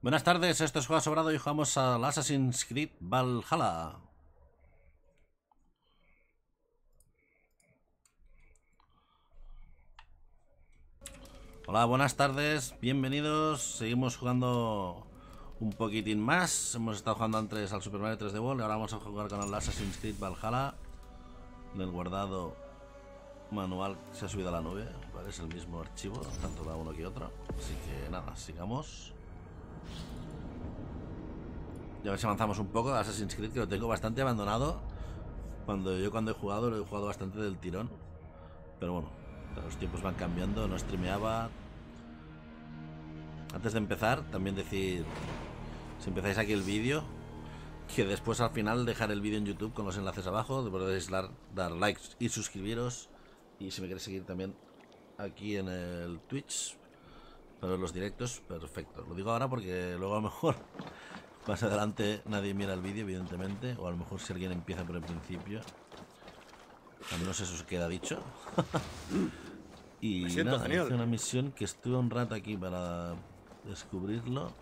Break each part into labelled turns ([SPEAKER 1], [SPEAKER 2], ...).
[SPEAKER 1] Buenas tardes, esto es Juega Sobrado y jugamos al Assassin's Creed Valhalla. Hola, buenas tardes, bienvenidos. Seguimos jugando un poquitín más. Hemos estado jugando antes al Super Mario 3D World y ahora vamos a jugar con el Assassin's Creed Valhalla. Del guardado manual se ha subido a la nube. Vale, es el mismo archivo, tanto para uno que otro. Así que nada, sigamos. Y a ver si avanzamos un poco. Assassin's Creed que lo tengo bastante abandonado. Cuando yo cuando he jugado lo he jugado bastante del tirón. Pero bueno, los tiempos van cambiando. No streameaba. Antes de empezar, también decir, si empezáis aquí el vídeo, que después al final dejar el vídeo en YouTube con los enlaces abajo, podéis dar, dar likes y suscribiros. Y si me queréis seguir también aquí en el Twitch, para los directos, perfecto. Lo digo ahora porque luego a lo mejor más adelante nadie mira el vídeo, evidentemente, o a lo mejor si alguien empieza por el principio, al menos eso se queda dicho. y nada, hice una misión que estuve un rato aquí para descubrirlo.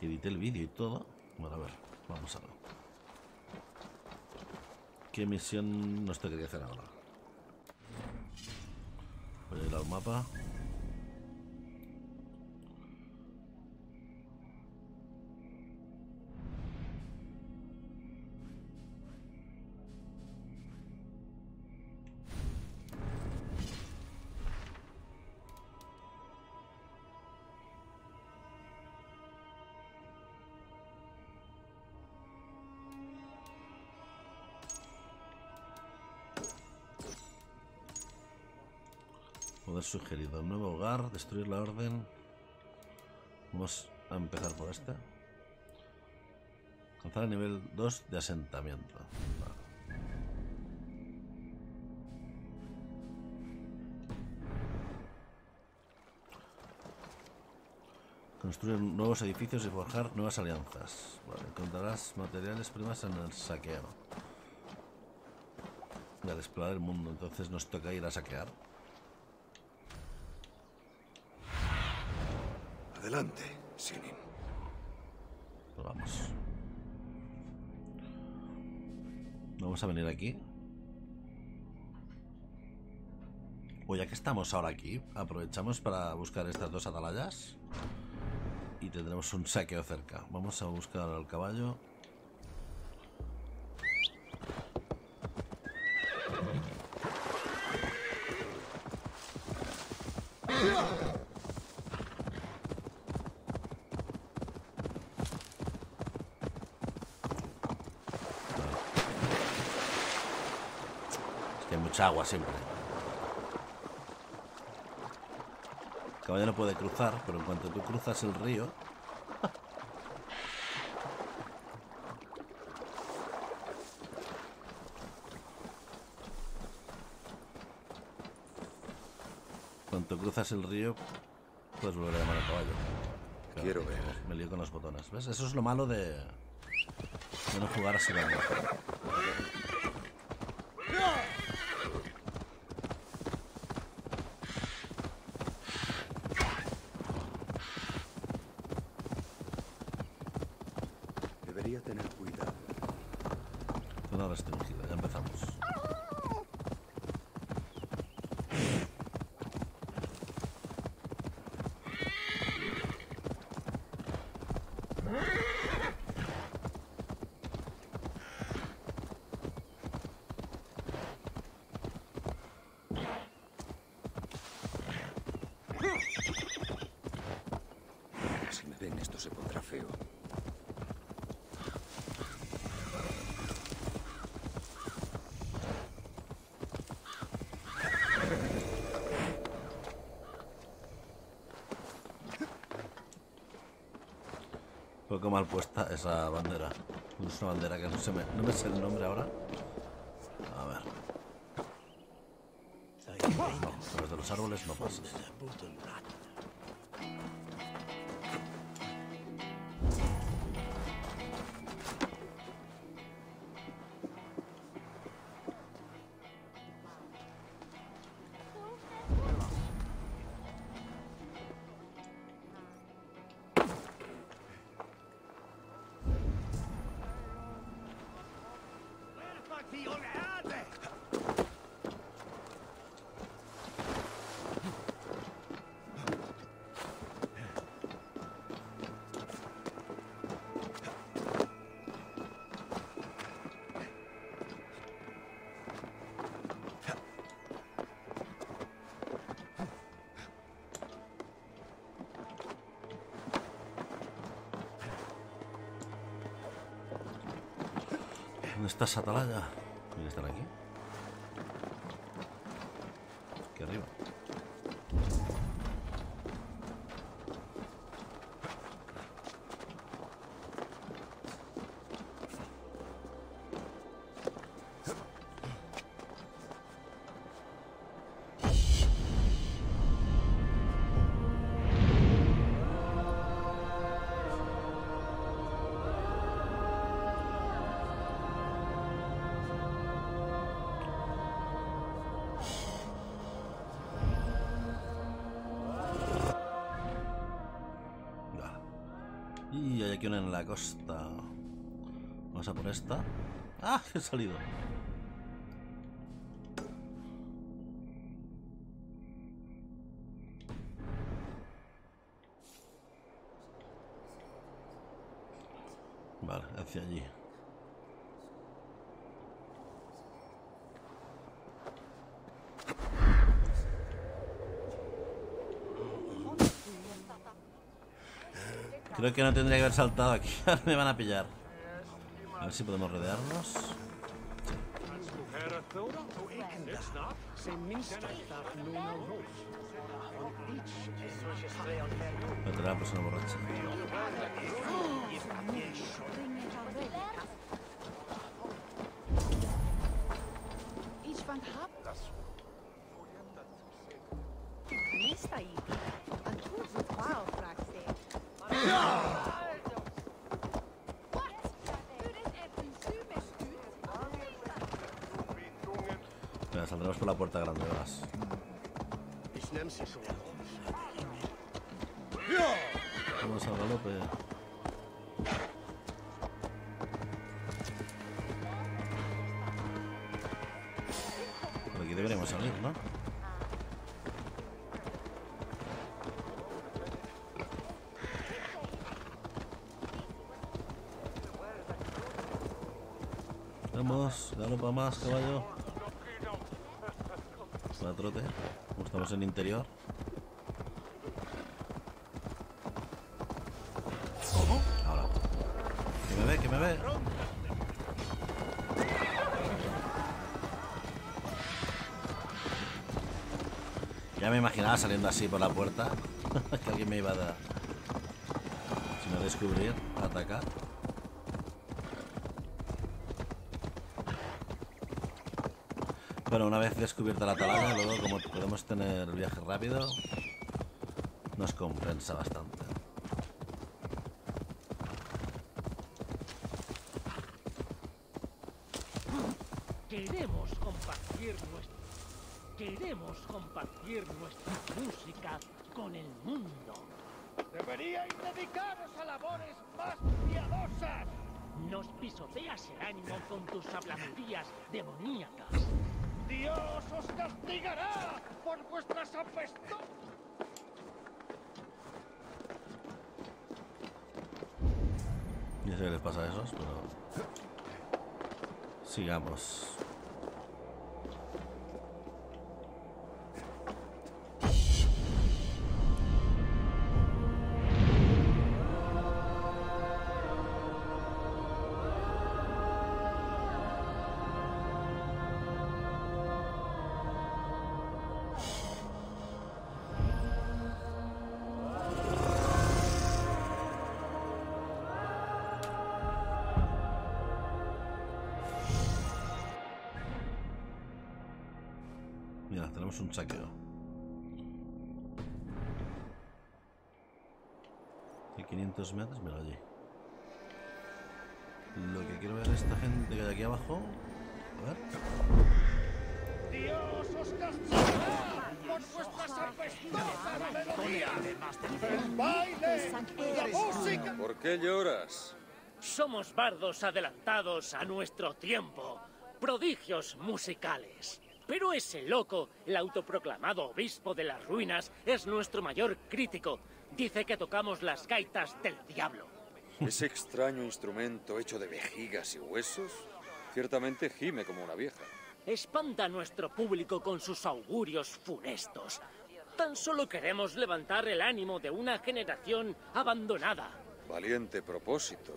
[SPEAKER 1] Edité el vídeo y todo. Bueno, a ver, vamos a ver. ¿Qué misión nos que hacer ahora? Voy a ir Poder sugerido. Nuevo hogar, destruir la orden. Vamos a empezar por este. Alcanzar el nivel 2 de asentamiento. Construir nuevos edificios y forjar nuevas alianzas. encontrarás materiales primas en el saqueo. Y al explorar el mundo, entonces nos toca ir a saquear.
[SPEAKER 2] Adelante, Sinin.
[SPEAKER 1] Vamos. Vamos a venir aquí. O ya que estamos ahora aquí, aprovechamos para buscar estas dos atalayas. Y tendremos un saqueo cerca. Vamos a buscar al caballo. Siempre. El caballo no puede cruzar, pero en cuanto tú cruzas el río... Cuando cruzas el río, puedes volver a llamar al caballo.
[SPEAKER 2] Quiero ver.
[SPEAKER 1] Me lío con los botones. ¿Ves? Eso es lo malo de, de no jugar así de
[SPEAKER 2] Debería tener cuidado.
[SPEAKER 1] Zona restringida, ya empezamos.
[SPEAKER 2] Esto se pondrá feo.
[SPEAKER 1] Poco mal puesta esa bandera. Es una bandera que no, se me, no me sé el nombre ahora. A ver. No, a través de los árboles no pasa. ¿Dónde está la costa. Vamos a por esta. ¡Ah! He salido. Creo que no tendría que haber saltado aquí. Me van a pillar. A ver si podemos rodearnos. Otra persona borracha. La puerta grande, verás. Vamos al galope. Por aquí deberíamos salir, ¿no? Vamos, galopa más, caballo. Trote. Como estamos en interior. Ahora. Que me ve, que me ve. Ya me imaginaba saliendo así por la puerta. que alguien me iba a dar. Si no descubrir, atacar. Bueno, una vez descubierta la atalaya, luego como podemos tener viaje rápido, nos compensa bastante.
[SPEAKER 3] Queremos compartir nuestra queremos compartir nuestra música con el mundo.
[SPEAKER 4] Deberíais dedicaros a labores más piadosas.
[SPEAKER 3] Nos pisoteas el ánimo con tus habladurías demoníacas.
[SPEAKER 4] Dios os castigará por vuestras apestos.
[SPEAKER 1] Ya sé qué les pasa a esos, pero... Sigamos. Un saqueo. De 500 metros, mira allí. Lo que quiero ver es esta gente que hay aquí abajo. A ver.
[SPEAKER 4] Dios os castigará por vuestras apestosas melodías. El baile y la música.
[SPEAKER 2] ¿Por qué lloras?
[SPEAKER 3] Somos bardos adelantados a nuestro tiempo, prodigios musicales. Pero ese loco, el autoproclamado obispo de las ruinas, es nuestro mayor crítico. Dice que tocamos las gaitas del diablo.
[SPEAKER 2] Ese extraño instrumento hecho de vejigas y huesos ciertamente gime como una vieja.
[SPEAKER 3] Espanta a nuestro público con sus augurios funestos. Tan solo queremos levantar el ánimo de una generación abandonada.
[SPEAKER 2] Valiente propósito.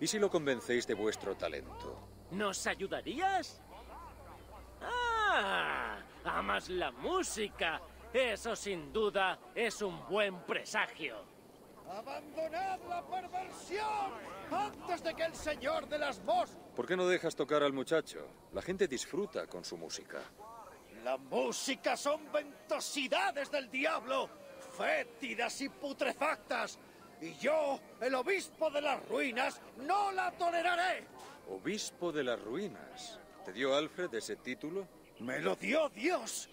[SPEAKER 2] ¿Y si lo convencéis de vuestro talento?
[SPEAKER 3] ¿Nos ayudarías? ¡Ah! ¿Amas la música? Eso sin duda es un buen presagio.
[SPEAKER 5] ¡Abandonad la perversión antes de que el señor de las moscas...
[SPEAKER 2] ¿Por qué no dejas tocar al muchacho? La gente disfruta con su música.
[SPEAKER 5] La música son ventosidades del diablo, fétidas y putrefactas. Y yo, el obispo de las ruinas, no la toleraré.
[SPEAKER 2] Obispo de las ruinas. ¿Te dio Alfred ese título?
[SPEAKER 5] Me lo dio Dios.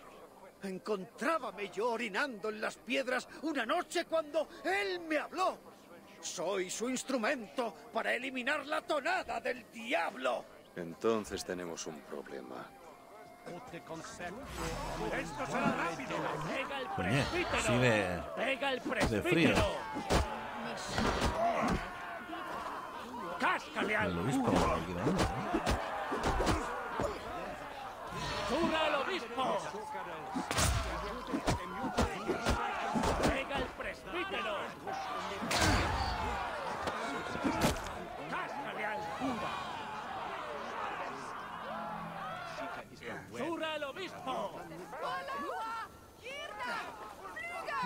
[SPEAKER 5] Encontrábame yo orinando en las piedras una noche cuando Él me habló. Soy su instrumento para eliminar la tonada del diablo.
[SPEAKER 2] Entonces tenemos un problema.
[SPEAKER 5] Esto será rápido.
[SPEAKER 3] ¡Pega el presbítero!
[SPEAKER 1] sí de-
[SPEAKER 3] ¡Pega el
[SPEAKER 1] de
[SPEAKER 3] presbítero!
[SPEAKER 1] frío.
[SPEAKER 3] ¡Cáscale al
[SPEAKER 1] El obispo
[SPEAKER 3] cura!
[SPEAKER 1] aquí delante, ¿eh?
[SPEAKER 3] ¡Cura al obispo! ¡Pega el presbítero! ¡Cáscale al cura! ¡Cura al obispo!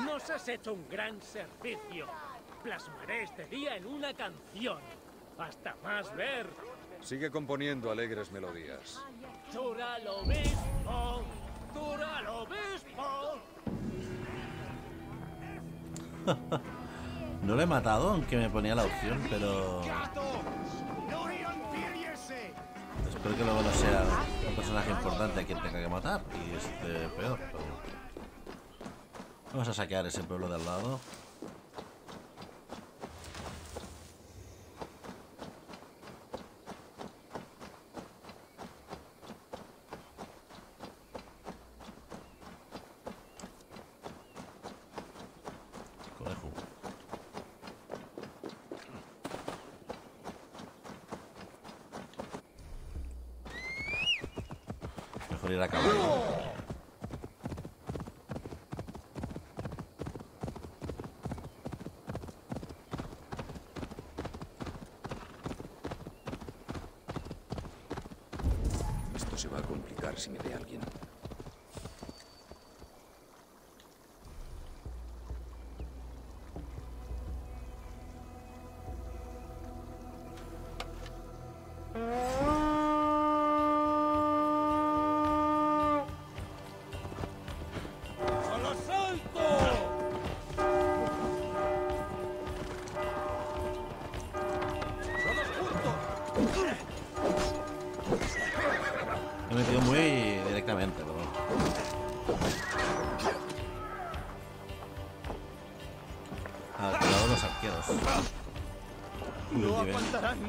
[SPEAKER 3] Nos has hecho un gran servicio. Plasmaré este día en una canción. Hasta más ver.
[SPEAKER 2] Sigue componiendo alegres melodías.
[SPEAKER 1] No lo he matado, aunque me ponía la opción, pero espero que luego no sea un personaje importante a quien tenga que matar y esté peor. pero- Vamos a saquear ese pueblo de al lado. Ir a.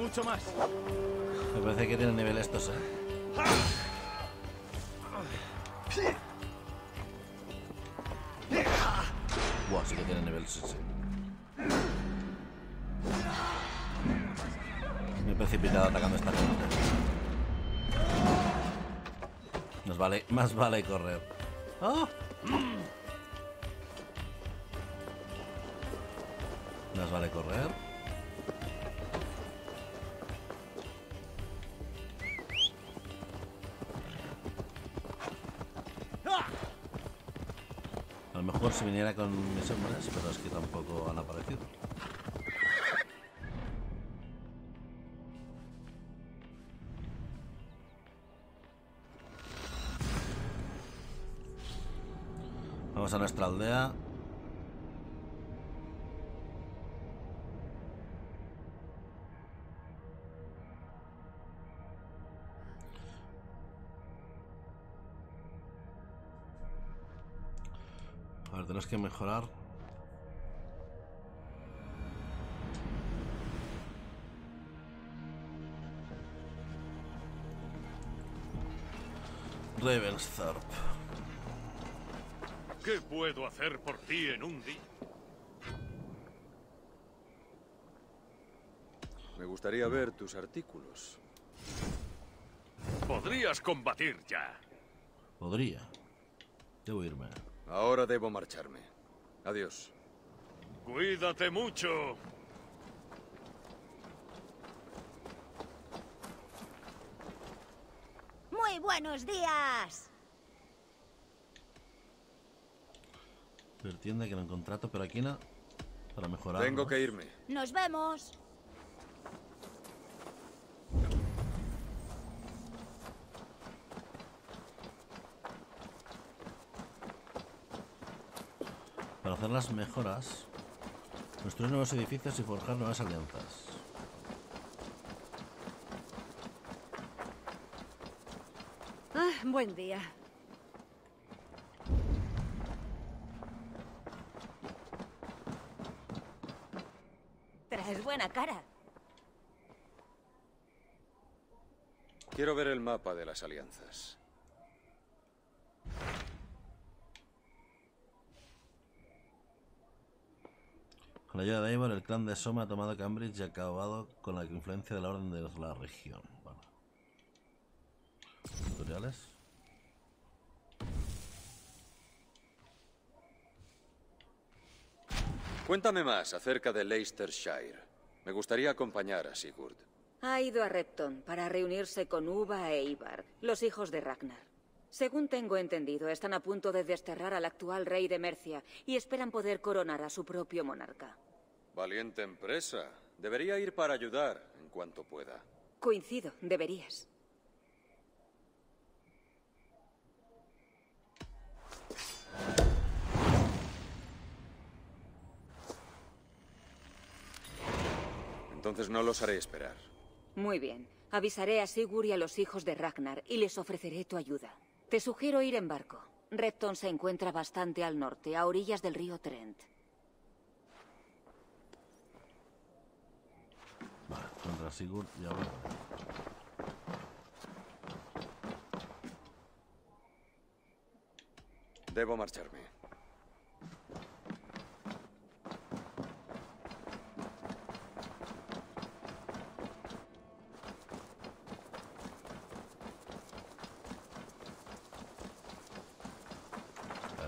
[SPEAKER 5] mucho más.
[SPEAKER 1] Me parece que tienen nivel estos, eh. Buah, sí que tienen nivel, sí. Me he precipitado atacando esta gente. Nos vale, más vale correr. Más si viniera con mis hombres, pero es que tampoco han aparecido. Vamos a nuestra aldea. Que mejorar. Ravensthorpe.
[SPEAKER 6] ¿Qué puedo hacer por ti en un día?
[SPEAKER 2] Me gustaría ver tus artículos.
[SPEAKER 6] Podrías combatir ya.
[SPEAKER 1] Podría. Debo irme.
[SPEAKER 2] Ahora debo marcharme. Adiós.
[SPEAKER 6] Cuídate mucho.
[SPEAKER 7] Muy buenos días.
[SPEAKER 1] Entiende que un contrato, pero aquí no. Para mejorar.
[SPEAKER 2] Tengo
[SPEAKER 1] ¿no?
[SPEAKER 2] que irme.
[SPEAKER 7] Nos vemos.
[SPEAKER 1] Mejoras, construir nuevos edificios y forjar nuevas alianzas.
[SPEAKER 8] Ah, buen día.
[SPEAKER 7] Traes buena cara.
[SPEAKER 2] Quiero ver el mapa de las alianzas.
[SPEAKER 1] La ayuda de Eivor, el clan de Soma ha tomado Cambridge y ha acabado con la influencia de la orden de la región. Vale. Tutoriales.
[SPEAKER 2] Cuéntame más acerca de Leicestershire. Me gustaría acompañar a Sigurd.
[SPEAKER 8] Ha ido a Repton para reunirse con Uva e Ivar, los hijos de Ragnar. Según tengo entendido, están a punto de desterrar al actual rey de Mercia y esperan poder coronar a su propio monarca.
[SPEAKER 2] Valiente empresa. Debería ir para ayudar en cuanto pueda.
[SPEAKER 8] Coincido, deberías.
[SPEAKER 2] Entonces no los haré esperar.
[SPEAKER 8] Muy bien. Avisaré a Sigurd y a los hijos de Ragnar y les ofreceré tu ayuda. Te sugiero ir en barco. Repton se encuentra bastante al norte, a orillas del río Trent.
[SPEAKER 1] Vale, contra Sigurd y ahora.
[SPEAKER 2] Debo marcharme.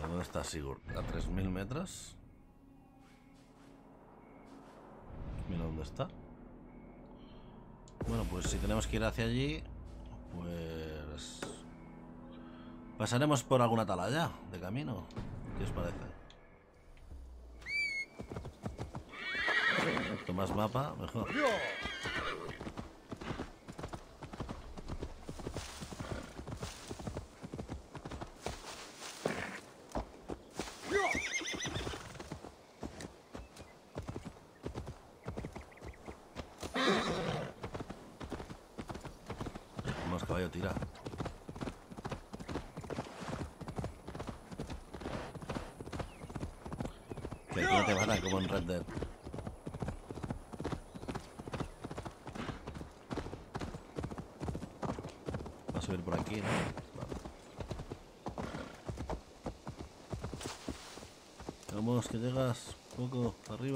[SPEAKER 1] ¿Dónde está Sigurd? ¿A 3.000 metros? Mira dónde está. Bueno, pues si tenemos que ir hacia allí, pues... Pasaremos por alguna atalaya de camino. ¿Qué os parece? Cuanto más mapa, mejor. Vamos, caballo, tira. Que aquí no te Va a subir por aquí, ¿no? Vamos, que llegas. Poco, arriba.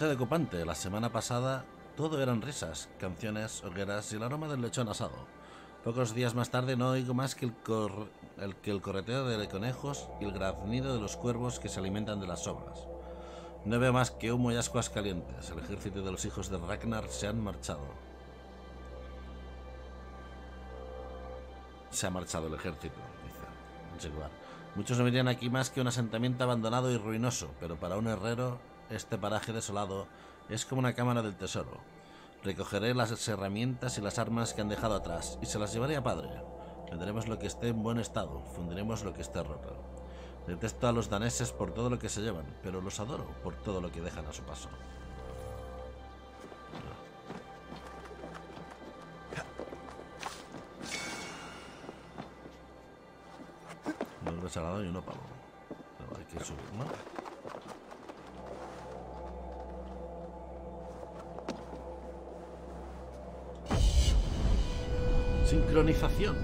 [SPEAKER 1] De copante. La semana pasada todo eran risas, canciones, hogueras y el aroma del lechón asado. Pocos días más tarde no oigo más que el, cor- el que el correteo de conejos y el graznido de los cuervos que se alimentan de las sobras. No veo más que humo y ascuas calientes. El ejército de los hijos de Ragnar se han marchado. Se ha marchado el ejército, dice. Muchos no verían aquí más que un asentamiento abandonado y ruinoso, pero para un herrero este paraje desolado es como una cámara del tesoro. Recogeré las herramientas y las armas que han dejado atrás y se las llevaré a padre. Tendremos lo que esté en buen estado, fundiremos lo que esté roto. Detesto a los daneses por todo lo que se llevan, pero los adoro por todo lo que dejan a su paso. No es salado y uno pavo. Hay que subir, ¿no? clonización.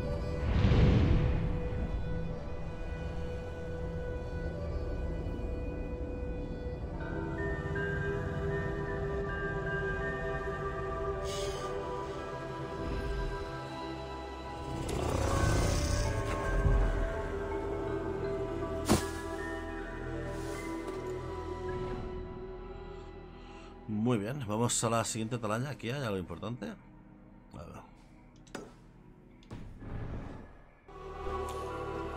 [SPEAKER 1] Muy bien, vamos a la siguiente talaña. Aquí hay algo importante.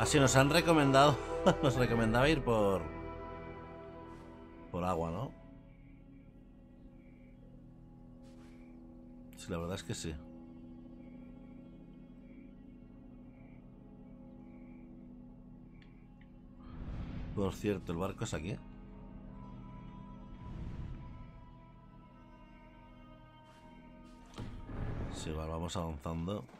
[SPEAKER 1] Así nos han recomendado. Nos recomendaba ir por. Por agua, ¿no? Sí, la verdad es que sí. Por cierto, el barco es aquí. Sí, vale, vamos avanzando.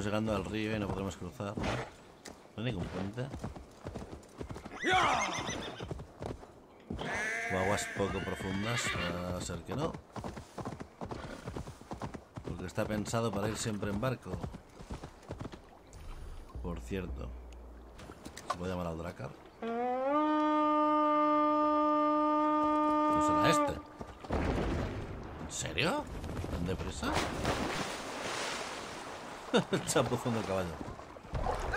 [SPEAKER 1] A ver, acabaremos llegando al río y no podremos cruzar. No hay ningún puente. O aguas poco profundas, va ser que no. Porque está pensado para ir siempre en barco. Por cierto, ¿se puede llamar al Dracar? ¿No será este? ¿En serio? ¿Tan deprisa? El chapuzón del caballo.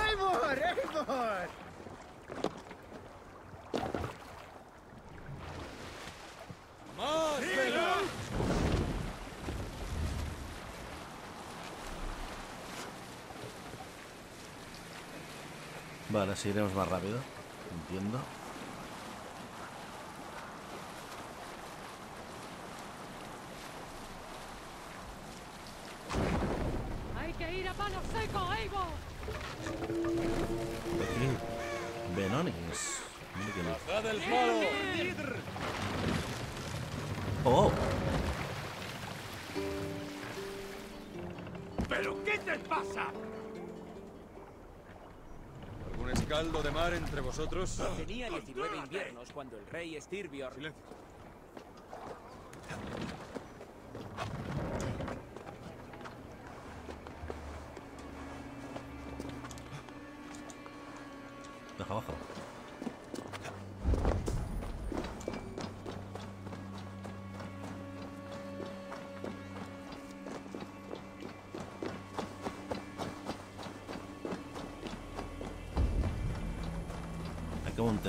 [SPEAKER 4] ¡Eivor! ¡Eivor!
[SPEAKER 1] Vale, así iremos más rápido.
[SPEAKER 2] Entre vosotros?
[SPEAKER 9] Tenía 19 inviernos cuando el rey Styrbjörn...
[SPEAKER 2] Silencio.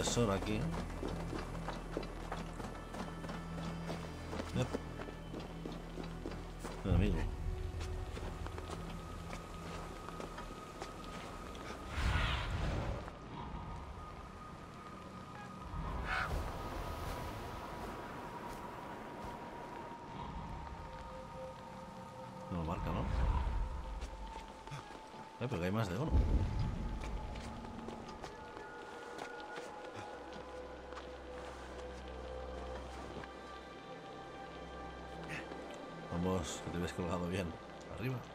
[SPEAKER 1] Tesoro aquí. Amigo. No lo marca, ¿no? Eh, pero que hay más de uno. Vamos, que te ves colgado bien. Arriba.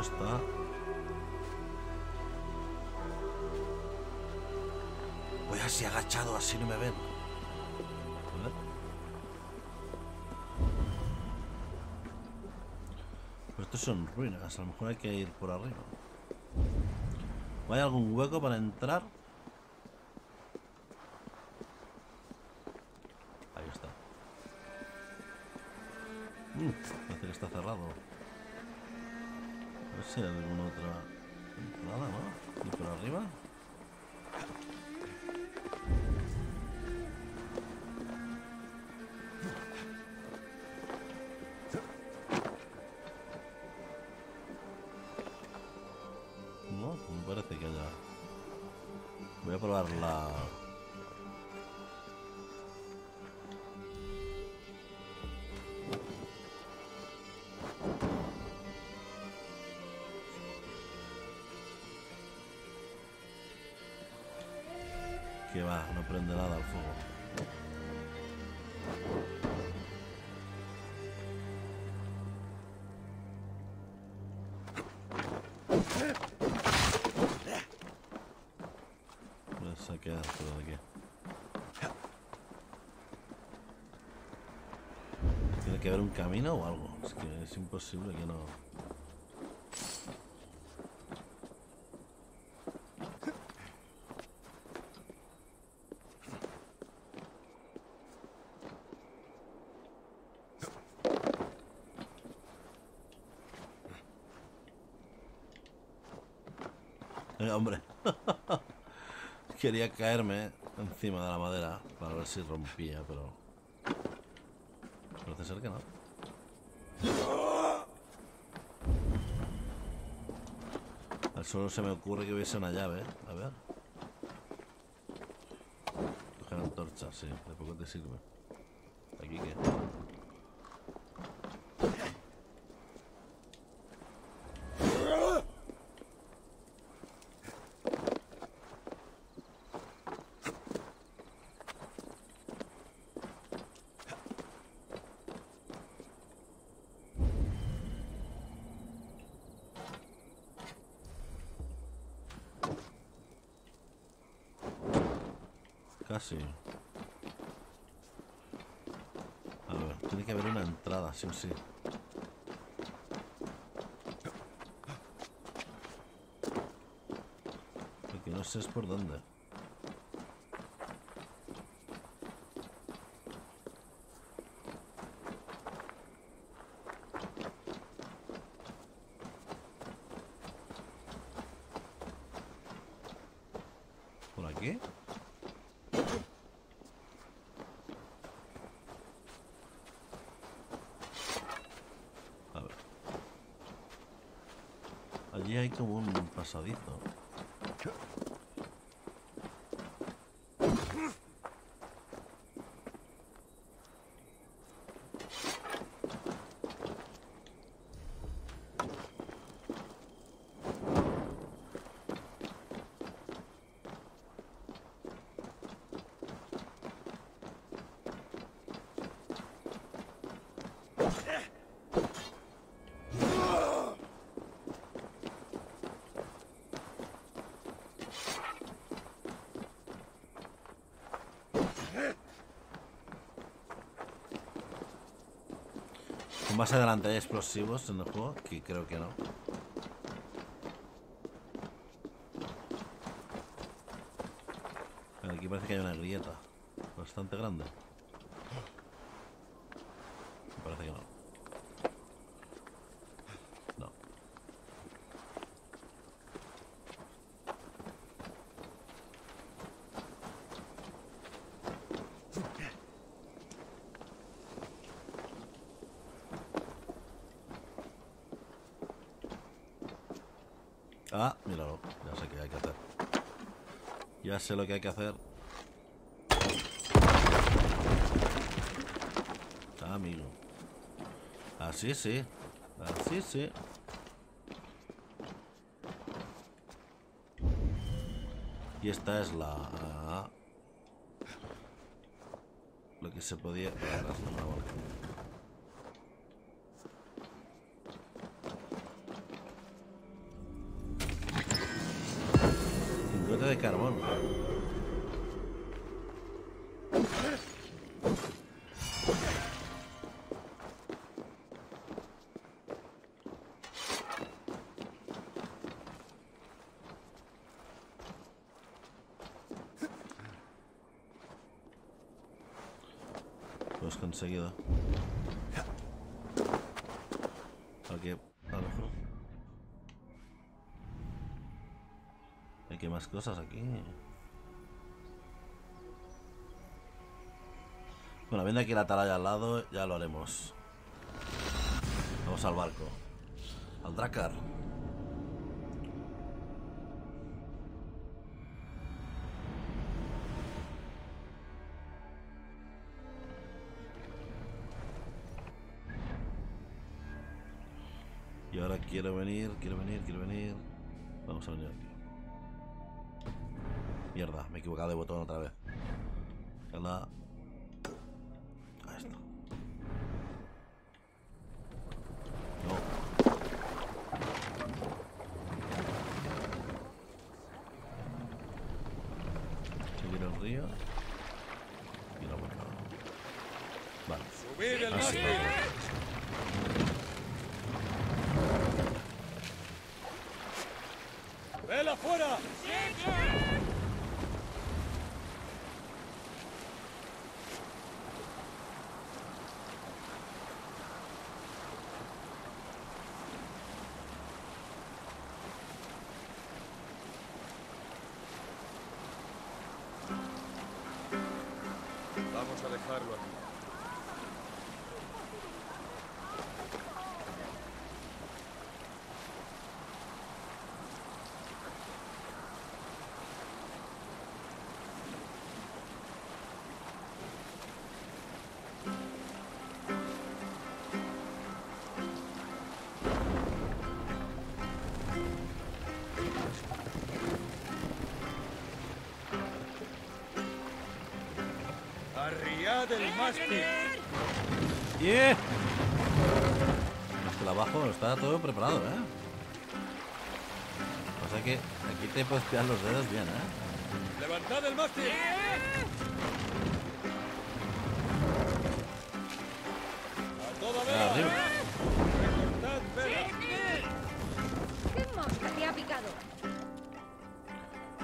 [SPEAKER 1] Esto está... Voy a si agachado así no me ven. Pero estos son ruinas, a lo mejor hay que ir por arriba. ¿O ¿Hay algún hueco para entrar? Que haber un camino o algo. Es que es imposible que no. Eh, hombre. Quería caerme encima de la madera para ver si rompía, pero... Ser que no. Al solo se me ocurre que hubiese una llave. A ver. Coger antorcha, sí. De poco te sirve. ¿Aquí qué? Casi. A ver, tiene que haber una entrada, sí o sí. Lo que no sé es por dónde. ¿Por aquí? A ver. Allí hay como un pasadizo. Más adelante hay explosivos en el juego, que creo que no. Aquí parece que hay una grieta bastante grande. Me parece que no. No. Ah, míralo. Ya sé qué hay que hacer. Ya sé lo que hay que hacer. Amigo. Así sí. Así sí. Y esta es la... lo que se podía... Ah, cosas aquí. Bueno, viendo aquí la atalaya al lado, ya lo haremos. Vamos al barco. Al Dracar. Y ahora quiero venir, quiero venir, quiero venir. Vamos a venir aquí. Mierda, me he equivocado de botón otra vez.
[SPEAKER 2] Vamos a dejarlo aquí. Arriad el mástil.
[SPEAKER 1] ¡Yeah! El abajo está todo preparado, ¿eh? O sea que aquí te puedes pillar los dedos bien, ¿eh?
[SPEAKER 2] Levantad el mástil. A toda vela.
[SPEAKER 1] Arriba.
[SPEAKER 2] Recortad vela.
[SPEAKER 7] ¿Qué mosca te ha picado?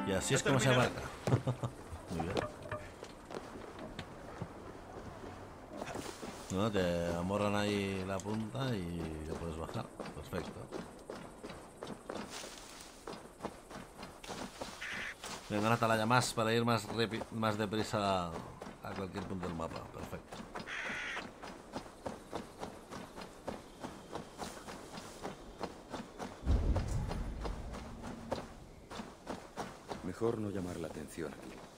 [SPEAKER 1] Y así es como se abarca. Muy bien. No, te amorran ahí la punta y ya puedes bajar. Perfecto. Venga, una atalaya más para ir más, más deprisa a cualquier punto del mapa. Perfecto.
[SPEAKER 2] Mejor no llamar la atención aquí.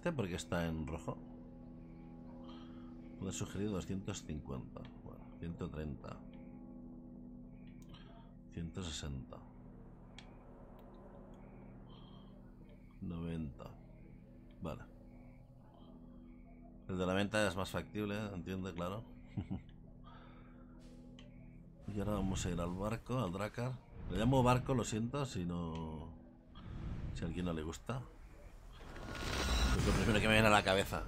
[SPEAKER 1] Este por qué está en rojo? Puede sugerir 250. Bueno, 130. 160. 90. Vale. El de la venta es más factible, entiende, claro. y ahora vamos a ir al barco, al Dracar. Le llamo barco, lo siento, si no... Si a alguien no le gusta lo primero que me viene a la cabeza.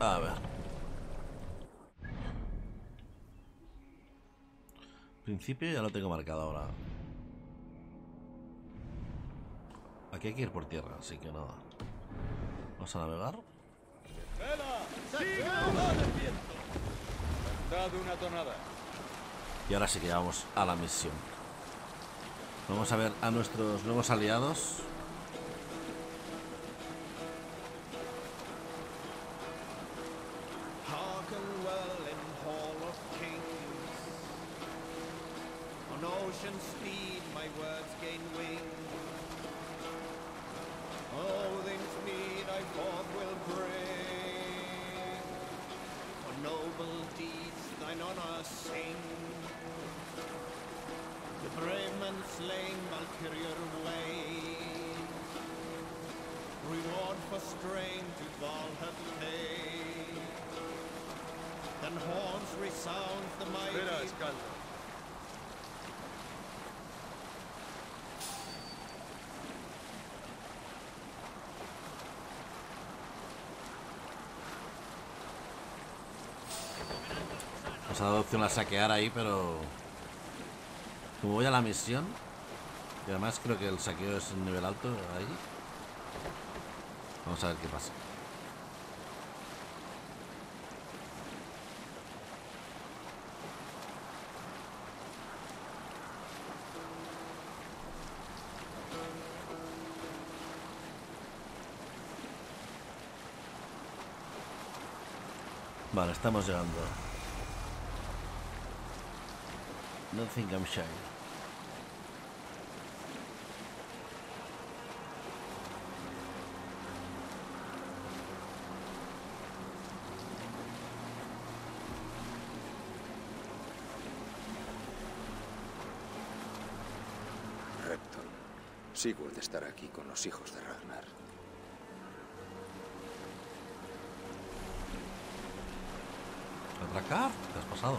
[SPEAKER 1] A ver. Principio ya lo tengo marcado ahora. Aquí hay que ir por tierra, así que nada. Vamos a navegar. Y ahora sí que vamos a la misión. Vamos a ver a nuestros nuevos aliados. Opción saquear ahí, pero... Como voy a la misión... Y además creo que el saqueo es en nivel alto ahí. Vamos a ver qué pasa. Vale, estamos llegando. Nottinghamshire.
[SPEAKER 2] Repton. Sigurd estará aquí con los hijos de Ragnar.
[SPEAKER 1] ¿Atracar? ¿Te has pasado?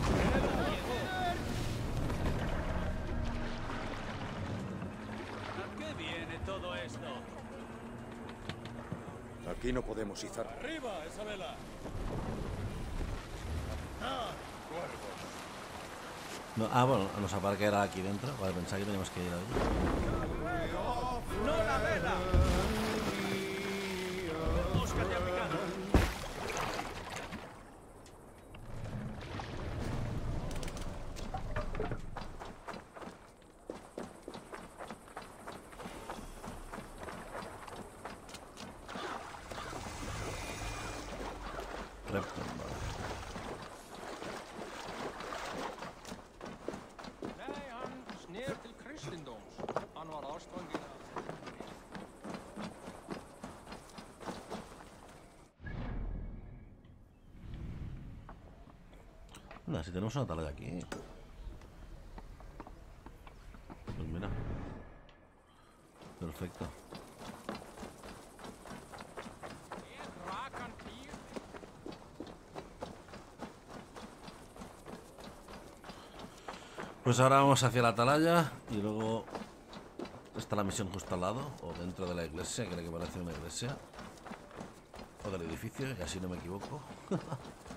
[SPEAKER 2] Aquí no podemos izar.
[SPEAKER 6] ¡Arriba, esa vela!
[SPEAKER 1] No, ah, bueno, nos aparca era aquí dentro. Vale, pensaba que teníamos que ir ahí.
[SPEAKER 9] ¡No la vela! ¡Mosca te ha picado!
[SPEAKER 1] Repton, vale.
[SPEAKER 10] Nei, hann snýr til kristindóms. Hann var ástfanginn af
[SPEAKER 1] Una atalaya aquí. Pues mira. Perfecto. Pues ahora vamos hacia la atalaya y luego está la misión justo al lado o dentro de la iglesia, creo que parece una iglesia. O del edificio, y así no me equivoco.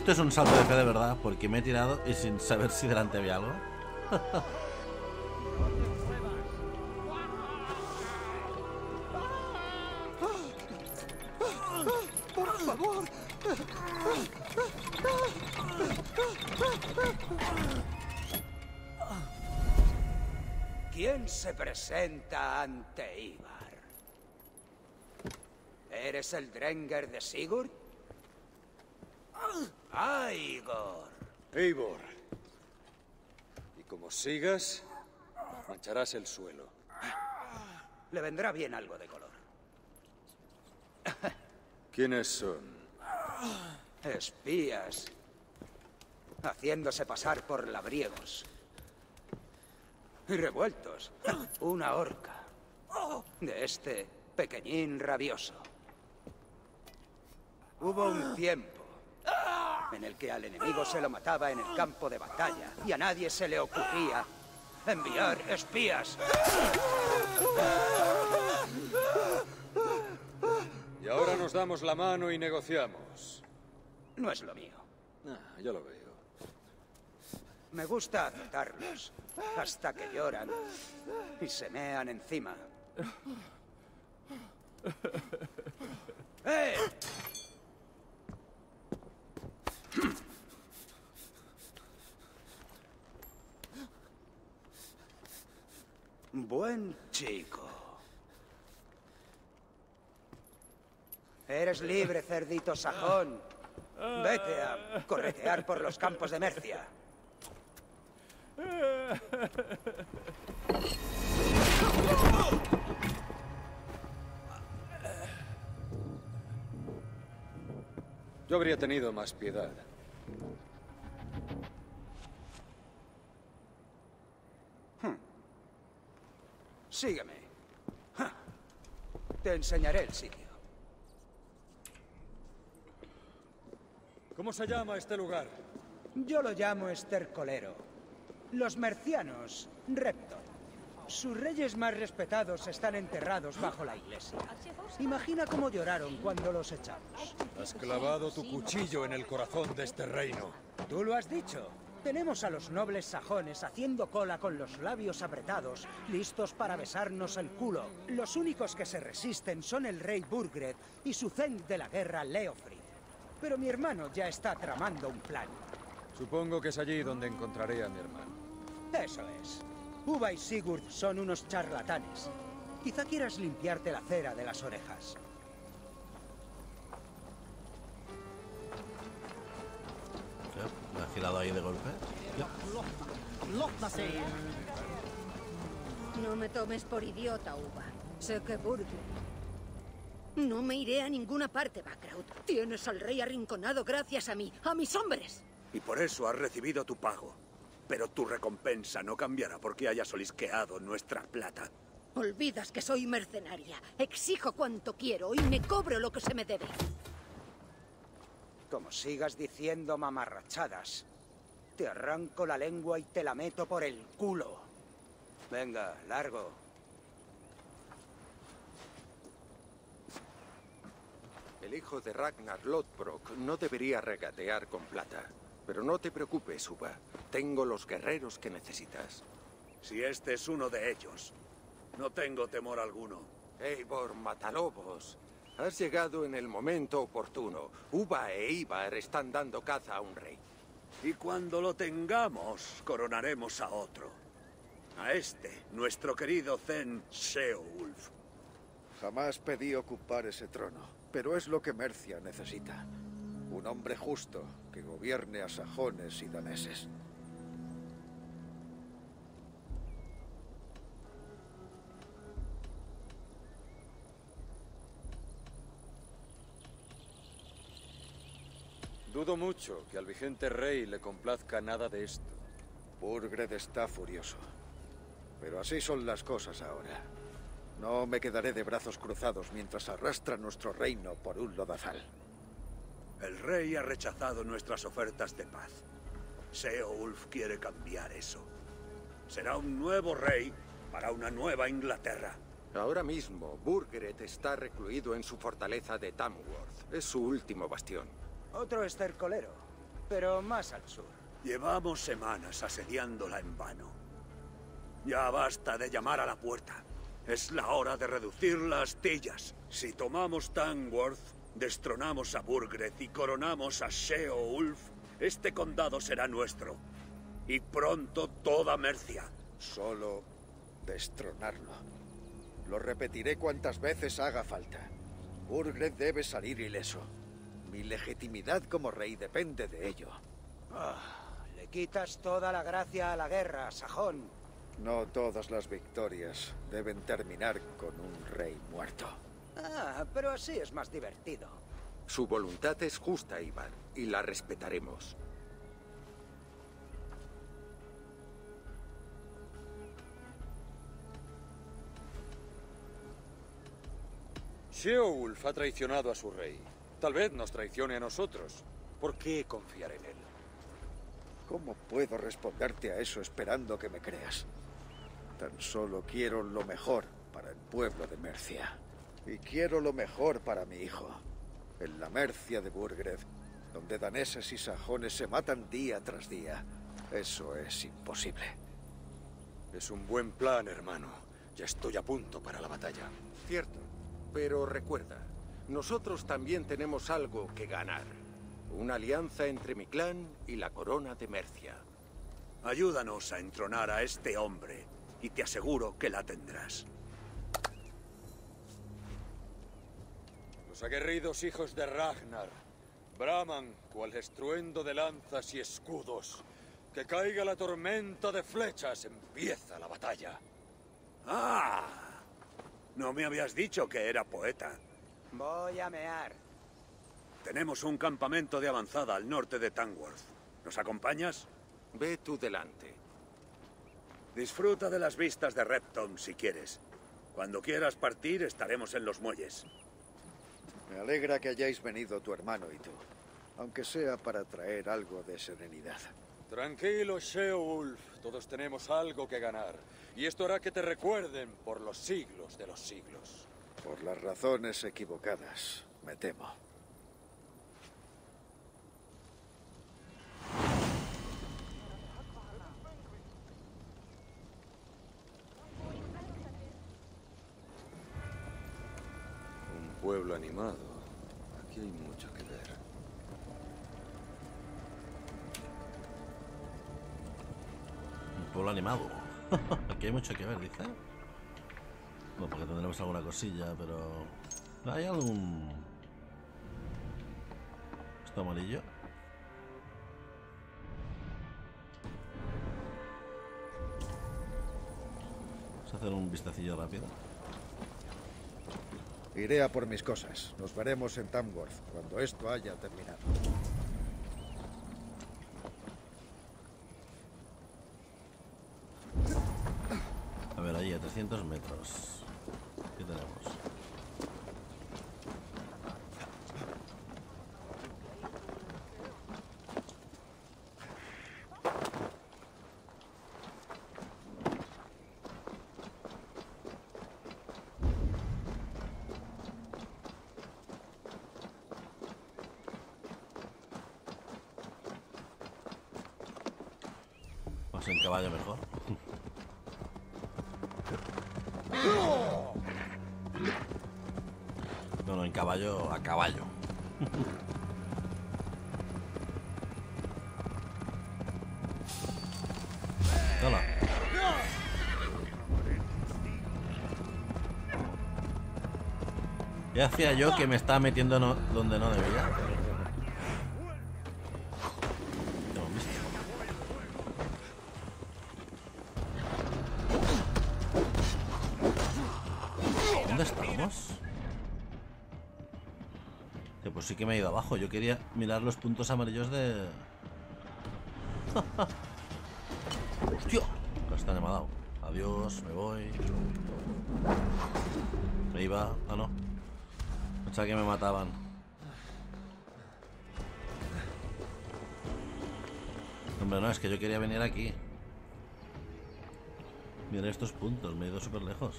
[SPEAKER 1] Esto es un salto de fe de verdad, porque me he tirado y sin saber si delante había algo.
[SPEAKER 11] Por favor.
[SPEAKER 12] ¿Quién se presenta ante Ivar? ¿Eres el Drenger de Sigurd? ¡Ah, Igor!
[SPEAKER 2] Eivor. Y como sigas, mancharás el suelo.
[SPEAKER 12] Le vendrá bien algo de color.
[SPEAKER 2] ¿Quiénes son?
[SPEAKER 12] Espías. Haciéndose pasar por labriegos. Y revueltos. Una horca. De este pequeñín rabioso. Hubo un tiempo en el que al enemigo se lo mataba en el campo de batalla y a nadie se le ocurría enviar espías.
[SPEAKER 2] Y ahora nos damos la mano y negociamos.
[SPEAKER 12] No es lo mío.
[SPEAKER 2] Ah, ya lo veo.
[SPEAKER 12] Me gusta azotarlos hasta que lloran y se mean encima. ¡Eh! Buen chico. Eres libre, cerdito sajón. Vete a corretear por los campos de Mercia.
[SPEAKER 2] Yo habría tenido más piedad.
[SPEAKER 12] Sígueme. Ja. Te enseñaré el sitio.
[SPEAKER 2] ¿Cómo se llama este lugar?
[SPEAKER 12] Yo lo llamo estercolero. Los mercianos, Repton. Sus reyes más respetados están enterrados bajo la iglesia. Imagina cómo lloraron cuando los echamos.
[SPEAKER 13] Has clavado tu cuchillo en el corazón de este reino.
[SPEAKER 12] Tú lo has dicho. Tenemos a los nobles sajones haciendo cola con los labios apretados, listos para besarnos el culo. Los únicos que se resisten son el rey Burgred y su zen de la guerra Leofrid. Pero mi hermano ya está tramando un plan.
[SPEAKER 2] Supongo que es allí donde encontraré a mi hermano.
[SPEAKER 12] Eso es. Uva y Sigurd son unos charlatanes. Quizá quieras limpiarte la cera de las orejas.
[SPEAKER 1] ¿Qué? ¿Me ha girado ahí de golpe?
[SPEAKER 7] No me tomes por idiota, Uva. Sé que Burgred. No me iré a ninguna parte, Bakraut. Tienes al rey arrinconado gracias a mí, a mis hombres.
[SPEAKER 14] Y por eso has recibido tu pago. Pero tu recompensa no cambiará porque hayas olisqueado nuestra plata.
[SPEAKER 7] Olvidas que soy mercenaria. Exijo cuanto quiero y me cobro lo que se me debe.
[SPEAKER 12] Como sigas diciendo mamarrachadas, te arranco la lengua y te la meto por el culo. Venga, largo.
[SPEAKER 15] El hijo de Ragnar Lodbrok no debería regatear con plata. Pero no te preocupes, Uva. Tengo los guerreros que necesitas.
[SPEAKER 14] Si este es uno de ellos, no tengo temor alguno.
[SPEAKER 15] Eivor Matalobos, has llegado en el momento oportuno. Uva e Ivar están dando caza a un rey.
[SPEAKER 14] Y cuando lo tengamos, coronaremos a otro. A este, nuestro querido Zen Seowulf.
[SPEAKER 5] Jamás pedí ocupar ese trono, pero es lo que Mercia necesita. Un hombre justo que gobierne a sajones y daneses.
[SPEAKER 2] Dudo mucho que al vigente rey le complazca nada de esto.
[SPEAKER 5] Burgred está furioso. Pero así son las cosas ahora. No me quedaré de brazos cruzados mientras arrastra nuestro reino por un lodazal.
[SPEAKER 14] El rey ha rechazado nuestras ofertas de paz. Seowulf quiere cambiar eso. Será un nuevo rey para una nueva Inglaterra.
[SPEAKER 15] Ahora mismo, Burgred está recluido en su fortaleza de Tamworth. Es su último bastión.
[SPEAKER 12] Otro estercolero, pero más al sur.
[SPEAKER 14] Llevamos semanas asediándola en vano. Ya basta de llamar a la puerta. Es la hora de reducir las astillas. Si tomamos Tamworth, destronamos a Burgred y coronamos a Sheoulf, este condado será nuestro. Y pronto toda Mercia.
[SPEAKER 5] Solo destronarlo. Lo repetiré cuantas veces haga falta. Burgred debe salir ileso. Mi legitimidad como rey depende de ello.
[SPEAKER 12] Ah, le quitas toda la gracia a la guerra, sajón.
[SPEAKER 5] No todas las victorias deben terminar con un rey muerto.
[SPEAKER 12] Ah, pero así es más divertido.
[SPEAKER 15] Su voluntad es justa, Ivar, y la respetaremos.
[SPEAKER 2] Sheolf ha traicionado a su rey. Tal vez nos traicione a nosotros. ¿Por qué confiar en él?
[SPEAKER 5] ¿Cómo puedo responderte a eso esperando que me creas? Tan solo quiero lo mejor para el pueblo de Mercia. Y quiero lo mejor para mi hijo. En la Mercia de Burgred, donde daneses y sajones se matan día tras día. Eso es imposible.
[SPEAKER 2] Es un buen plan, hermano. Ya estoy a punto para la batalla.
[SPEAKER 15] Cierto. Pero recuerda, nosotros también tenemos algo que ganar. Una alianza entre mi clan y la corona de Mercia.
[SPEAKER 14] Ayúdanos a entronar a este hombre y te aseguro que la tendrás.
[SPEAKER 2] Los aguerridos hijos de Ragnar braman cual estruendo de lanzas y escudos. Que caiga la tormenta de flechas, empieza la batalla.
[SPEAKER 14] ¡Ah! No me habías dicho que era poeta.
[SPEAKER 12] Voy a mear.
[SPEAKER 14] Tenemos un campamento de avanzada al norte de Tangworth. ¿Nos acompañas?
[SPEAKER 15] Ve tú delante.
[SPEAKER 14] Disfruta de las vistas de Repton si quieres. Cuando quieras partir estaremos en los muelles.
[SPEAKER 5] Me alegra que hayáis venido tu hermano y tú, aunque sea para traer algo de serenidad.
[SPEAKER 2] Tranquilo, Sheolf. Todos tenemos algo que ganar. Y esto hará que te recuerden por los siglos de los siglos.
[SPEAKER 5] Por las razones equivocadas, me temo.
[SPEAKER 2] Un pueblo animado. Aquí hay mucho que ver.
[SPEAKER 1] Un pueblo animado. Aquí hay mucho que ver, dice. No, porque tendremos alguna cosilla, pero... ¿Hay algún...? ¿Esto amarillo? Vamos a hacer un vistacillo rápido.
[SPEAKER 5] Iré a por mis cosas. Nos veremos en Tamworth cuando esto haya terminado.
[SPEAKER 1] A ver, ahí a 300 metros. ¿Qué tenemos? Vamos en caballo mejor. No, no, en caballo, a caballo. Hola. Ya hacía yo que me estaba metiendo no- donde no debía. Me he ido abajo. Yo quería mirar los puntos amarillos de... ¡Hostia! Castaña me ha dado. Adiós, me voy. Me iba... Ah, no. Pensaba que me mataban. Hombre, no, es que yo quería venir aquí. Mira estos puntos, me he ido súper lejos.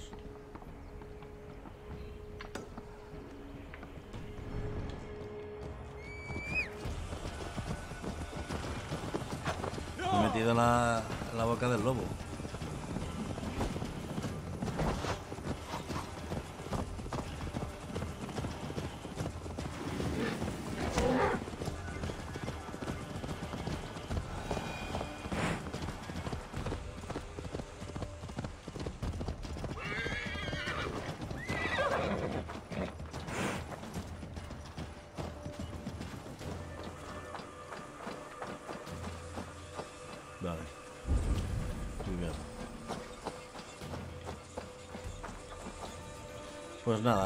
[SPEAKER 1] La boca del lobo.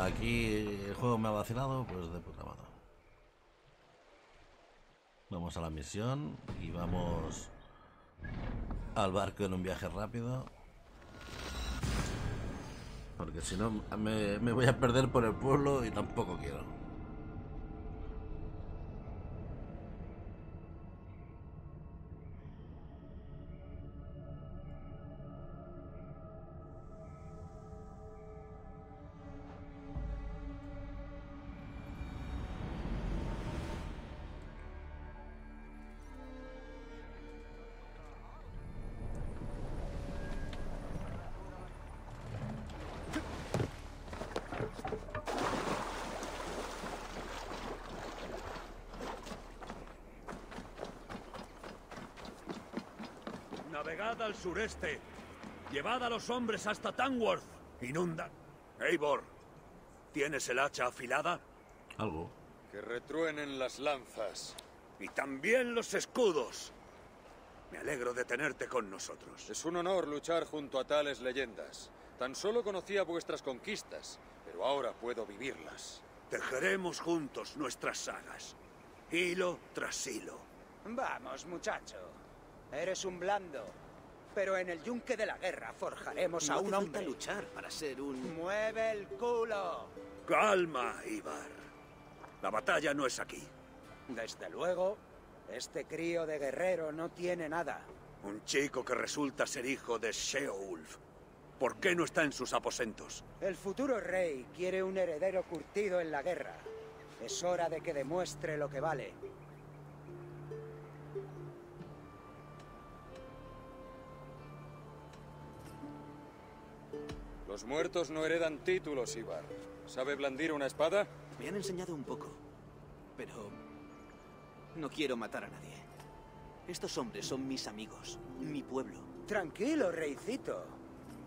[SPEAKER 1] Aquí el juego me ha vacilado, pues de puta madre. Vamos a la misión y vamos al barco en un viaje rápido. Porque si no me, me voy a perder por el pueblo y tampoco quiero.
[SPEAKER 14] Al sureste. Llevad a los hombres hasta Tamworth. Inunda. Eivor, ¿tienes el hacha afilada?
[SPEAKER 1] Algo.
[SPEAKER 2] Que retruenen las lanzas.
[SPEAKER 14] Y también los escudos. Me alegro de tenerte con nosotros.
[SPEAKER 2] Es un honor luchar junto a tales leyendas. Tan solo conocía vuestras conquistas, pero ahora puedo vivirlas.
[SPEAKER 14] Tejeremos juntos nuestras sagas. Hilo tras hilo.
[SPEAKER 12] Vamos, muchacho. Eres un blando. Pero en el yunque de la guerra forjaremos a
[SPEAKER 16] No
[SPEAKER 12] un
[SPEAKER 16] hace
[SPEAKER 12] hombre.
[SPEAKER 16] falta luchar para ser un...
[SPEAKER 12] ¡Mueve el culo!
[SPEAKER 14] Calma, Ivar. La batalla no es aquí.
[SPEAKER 12] Desde luego, este crío de guerrero no tiene nada.
[SPEAKER 14] Un chico que resulta ser hijo de Sheolf. ¿Por qué no está en sus aposentos?
[SPEAKER 12] El futuro rey quiere un heredero curtido en la guerra. Es hora de que demuestre lo que vale.
[SPEAKER 2] Los muertos no heredan títulos, Ivar. ¿Sabe blandir una espada?
[SPEAKER 16] Me han enseñado un poco, pero no quiero matar a nadie. Estos hombres son mis amigos, mi pueblo.
[SPEAKER 12] Tranquilo, reycito.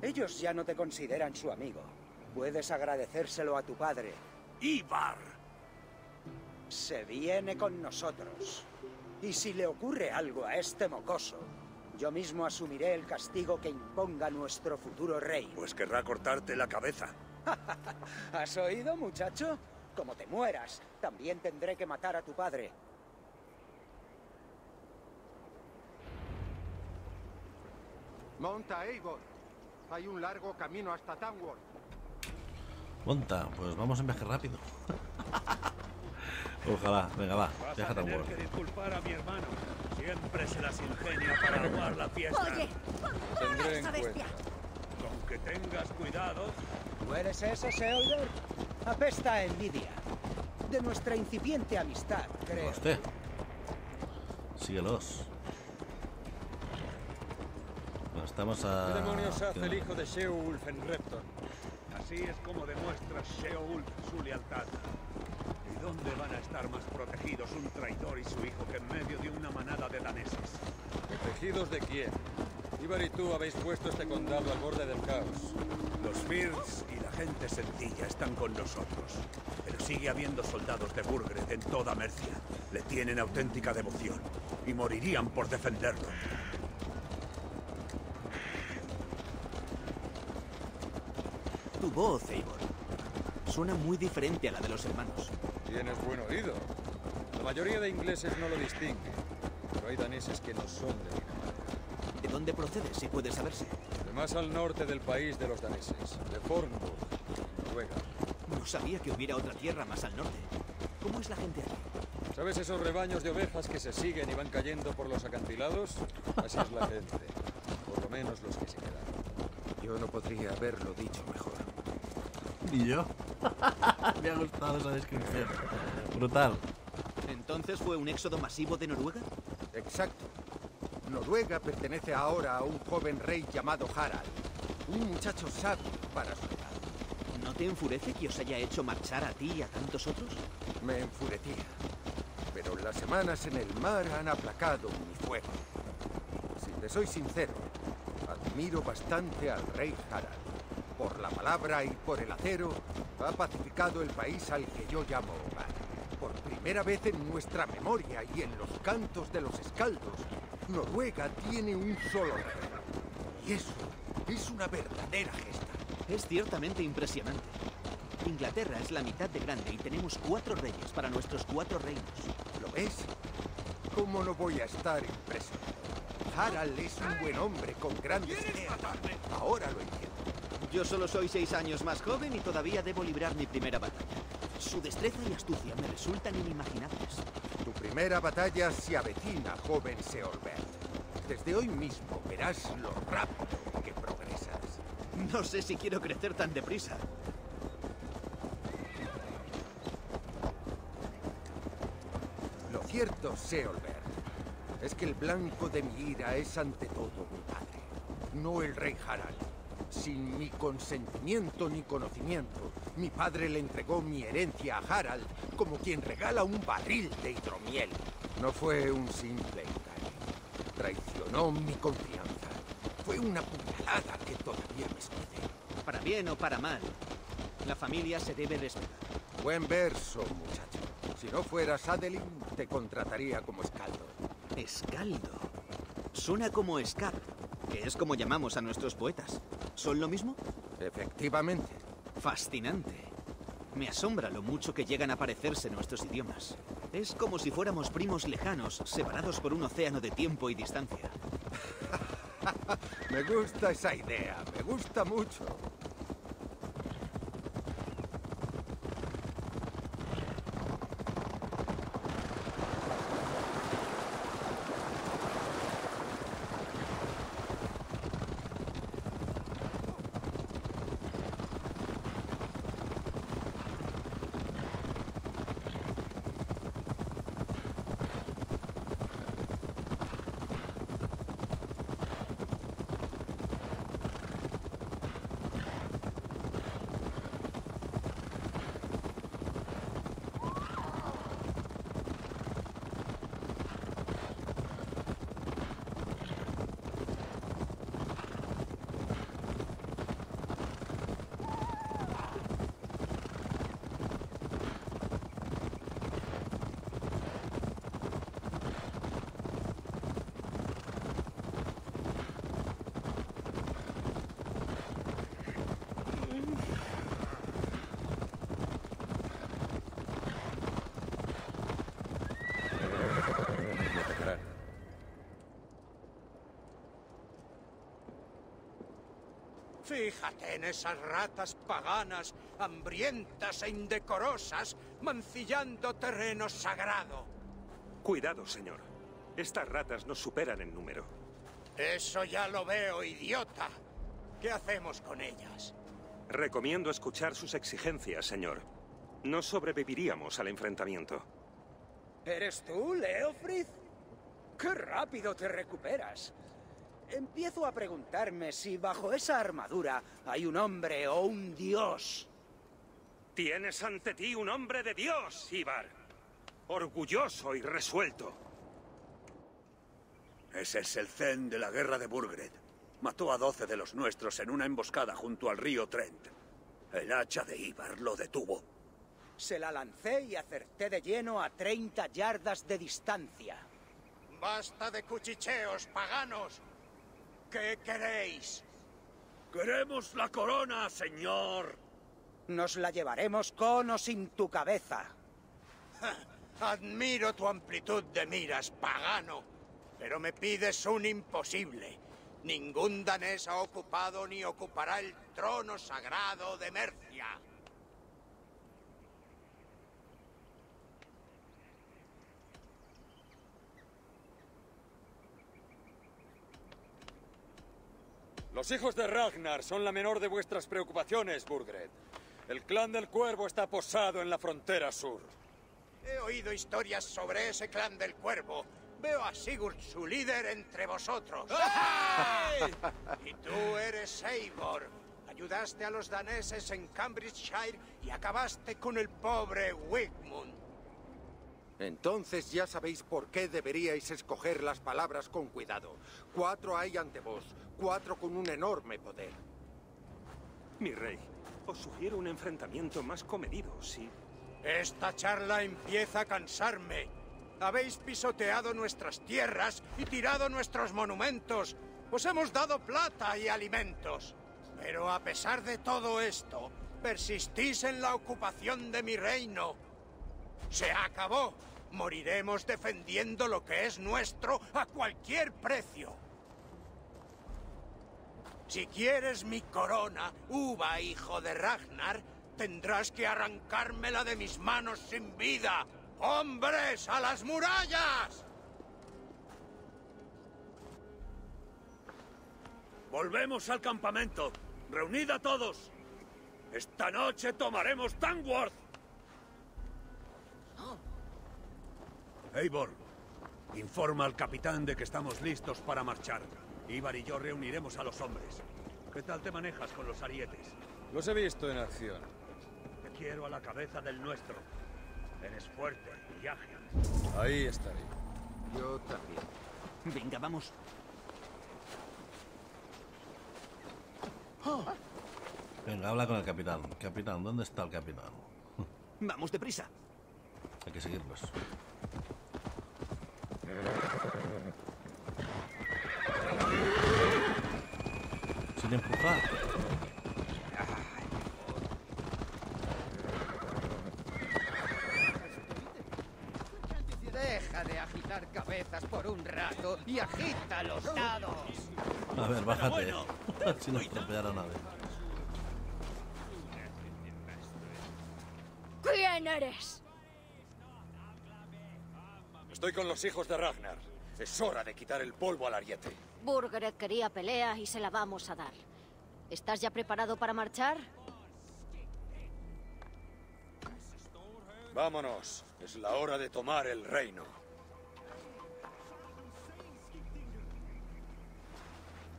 [SPEAKER 12] Ellos ya no te consideran su amigo. Puedes agradecérselo a tu padre.
[SPEAKER 14] ¡Ivar!
[SPEAKER 12] Se viene con nosotros. Y si le ocurre algo a este mocoso, yo mismo asumiré el castigo que imponga nuestro futuro rey.
[SPEAKER 14] Pues querrá cortarte la cabeza.
[SPEAKER 12] ¿Has oído, muchacho? Como te mueras, también tendré que matar a tu padre.
[SPEAKER 17] Monta, Eivor. Hay un largo camino hasta Tamworth.
[SPEAKER 1] Monta, pues vamos en viaje rápido. Ojalá, venga, va,
[SPEAKER 14] Vas
[SPEAKER 1] viaja
[SPEAKER 14] a
[SPEAKER 1] tan
[SPEAKER 14] disculpar a mi hermano. Siempre se las ingenia para aguar la fiesta.
[SPEAKER 7] Oye,
[SPEAKER 14] en
[SPEAKER 7] esa bestia.
[SPEAKER 14] cuenta. Con que tengas cuidado.
[SPEAKER 12] ¿Tú eres ese, Seolder? Apesta a envidia. De nuestra incipiente amistad, creo.
[SPEAKER 1] Hostia. Síguelos. Bueno, estamos a...
[SPEAKER 2] ¿Qué demonios hace el hijo de Sheolf en Repton?
[SPEAKER 14] Así es como demuestra Sheolf su lealtad. ¿Y dónde van a estar más protegidos un traidor y su hijo que en medio de una manada de daneses?
[SPEAKER 2] ¿Protegidos de quién? Ivar y tú habéis puesto este condado al borde del caos.
[SPEAKER 14] Los Firds y la gente sencilla están con nosotros. Pero sigue habiendo soldados de Burgred en toda Mercia. Le tienen auténtica devoción. Y morirían por defenderlo.
[SPEAKER 16] Tu voz, Eivor, suena muy diferente a la de los hermanos.
[SPEAKER 2] Tienes buen oído. La mayoría de ingleses no lo distinguen. Pero hay daneses que no son de Dinamarca.
[SPEAKER 16] ¿De dónde procede, si puede saberse?
[SPEAKER 2] De más al norte del país de los daneses. De Fornburg, Noruega.
[SPEAKER 16] No sabía que hubiera otra tierra más al norte. ¿Cómo es la gente allí?
[SPEAKER 2] ¿Sabes esos rebaños de ovejas que se siguen y van cayendo por los acantilados? Así es la gente. Por lo menos los que se quedan.
[SPEAKER 15] Yo no podría haberlo dicho mejor.
[SPEAKER 1] Ni yo. Me ha gustado esa descripción. Brutal.
[SPEAKER 16] ¿Entonces fue un éxodo masivo de Noruega?
[SPEAKER 17] Exacto. Noruega pertenece ahora a un joven rey llamado Harald. Un muchacho sabio para su edad.
[SPEAKER 16] ¿No te enfurece que os haya hecho marchar a ti y a tantos otros?
[SPEAKER 17] Me enfurecía. Pero las semanas en el mar han aplacado mi fuego. Si te soy sincero, admiro bastante al rey Harald. Por la palabra y por el acero, ha pacificado el país al que yo llamo hogar. Por primera vez en nuestra memoria y en los cantos de los escaldos, Noruega tiene un solo rey. Y eso es una verdadera gesta.
[SPEAKER 16] Es ciertamente impresionante. Inglaterra es la mitad de grande y tenemos cuatro reyes para nuestros cuatro reinos.
[SPEAKER 15] ¿Lo ves? ¿Cómo no voy a estar impreso? Harald es un buen hombre con grandes ideas. Ahora lo entiendo.
[SPEAKER 16] Yo solo soy seis años más joven y todavía debo librar mi primera batalla. Su destreza y astucia me resultan inimaginables.
[SPEAKER 15] Tu primera batalla se avecina, joven Seolbert. Desde hoy mismo verás lo rápido que progresas.
[SPEAKER 16] No sé si quiero crecer tan deprisa.
[SPEAKER 15] Lo cierto, Seolbert, es que el blanco de mi ira es ante todo mi padre, no el rey Harald. Sin mi consentimiento ni conocimiento, mi padre le entregó mi herencia a Harald como quien regala un barril de hidromiel. No fue un simple engaño. Traicionó mi confianza. Fue una puñalada que todavía me escuece.
[SPEAKER 16] Para bien o para mal, la familia se debe respetar.
[SPEAKER 15] Buen verso, muchacho. Si no fueras Adeline, te contrataría como escaldo.
[SPEAKER 16] Escaldo. Suena como Scap, que es como llamamos a nuestros poetas. ¿Son lo mismo?
[SPEAKER 15] Efectivamente.
[SPEAKER 16] Fascinante. Me asombra lo mucho que llegan a parecerse nuestros idiomas. Es como si fuéramos primos lejanos, separados por un océano de tiempo y distancia.
[SPEAKER 15] me gusta esa idea, me gusta mucho.
[SPEAKER 18] Fíjate en esas ratas paganas, hambrientas e indecorosas, mancillando terreno sagrado.
[SPEAKER 19] Cuidado, señor. Estas ratas nos superan en número.
[SPEAKER 18] Eso ya lo veo, idiota. ¿Qué hacemos con ellas?
[SPEAKER 19] Recomiendo escuchar sus exigencias, señor. No sobreviviríamos al enfrentamiento.
[SPEAKER 12] ¿Eres tú, Leofrid? ¡Qué rápido te recuperas! Empiezo a preguntarme si bajo esa armadura hay un hombre o un dios.
[SPEAKER 19] Tienes ante ti un hombre de Dios, Ibar. Orgulloso y resuelto.
[SPEAKER 14] Ese es el Zen de la guerra de Burgred. Mató a doce de los nuestros en una emboscada junto al río Trent. El hacha de Ibar lo detuvo.
[SPEAKER 12] Se la lancé y acerté de lleno a 30 yardas de distancia.
[SPEAKER 18] Basta de cuchicheos, paganos. ¿Qué queréis?
[SPEAKER 14] Queremos la corona, señor.
[SPEAKER 12] Nos la llevaremos con o sin tu cabeza.
[SPEAKER 18] Admiro tu amplitud de miras, pagano. Pero me pides un imposible. Ningún danés ha ocupado ni ocupará el trono sagrado de Mercia.
[SPEAKER 2] Los hijos de Ragnar son la menor de vuestras preocupaciones, Burgred. El clan del Cuervo está posado en la frontera sur.
[SPEAKER 18] He oído historias sobre ese clan del Cuervo. Veo a Sigurd, su líder, entre vosotros. y tú eres Eivor. Ayudaste a los daneses en Cambridgeshire y acabaste con el pobre Wigmund.
[SPEAKER 15] Entonces ya sabéis por qué deberíais escoger las palabras con cuidado. Cuatro hay ante vos, cuatro con un enorme poder.
[SPEAKER 19] Mi rey, os sugiero un enfrentamiento más comedido, sí.
[SPEAKER 18] Esta charla empieza a cansarme. Habéis pisoteado nuestras tierras y tirado nuestros monumentos. Os hemos dado plata y alimentos. Pero a pesar de todo esto,
[SPEAKER 4] Persistís en la ocupación de mi reino. Se acabó. Moriremos defendiendo lo que es nuestro a cualquier precio. Si quieres mi corona, Uva, hijo de Ragnar, tendrás que arrancármela de mis manos sin vida. ¡Hombres, a las murallas!
[SPEAKER 14] Volvemos al campamento. Reunid a todos. Esta noche tomaremos Tangworth. Eivor, informa al capitán de que estamos listos para marchar. Ibar y yo reuniremos a los hombres. ¿Qué tal te manejas con los arietes?
[SPEAKER 6] Los he visto en acción.
[SPEAKER 14] Te quiero a la cabeza del nuestro. Eres fuerte y ágil.
[SPEAKER 6] Ahí estaré.
[SPEAKER 15] Yo también.
[SPEAKER 16] Venga, vamos.
[SPEAKER 1] Venga, habla con el capitán. Capitán, ¿dónde está el capitán?
[SPEAKER 16] Vamos deprisa.
[SPEAKER 1] Hay que seguirlos. Sin empujar.
[SPEAKER 20] Deja de agitar cabezas por un rato y agita los dados.
[SPEAKER 1] A ver, bájate. si no estropearon a ver.
[SPEAKER 7] ¿Quién eres?
[SPEAKER 2] Estoy con los hijos de Ragnar. Es hora de quitar el polvo al ariete.
[SPEAKER 7] Burgred quería pelea y se la vamos a dar. ¿Estás ya preparado para marchar?
[SPEAKER 2] Vámonos. Es la hora de tomar el reino.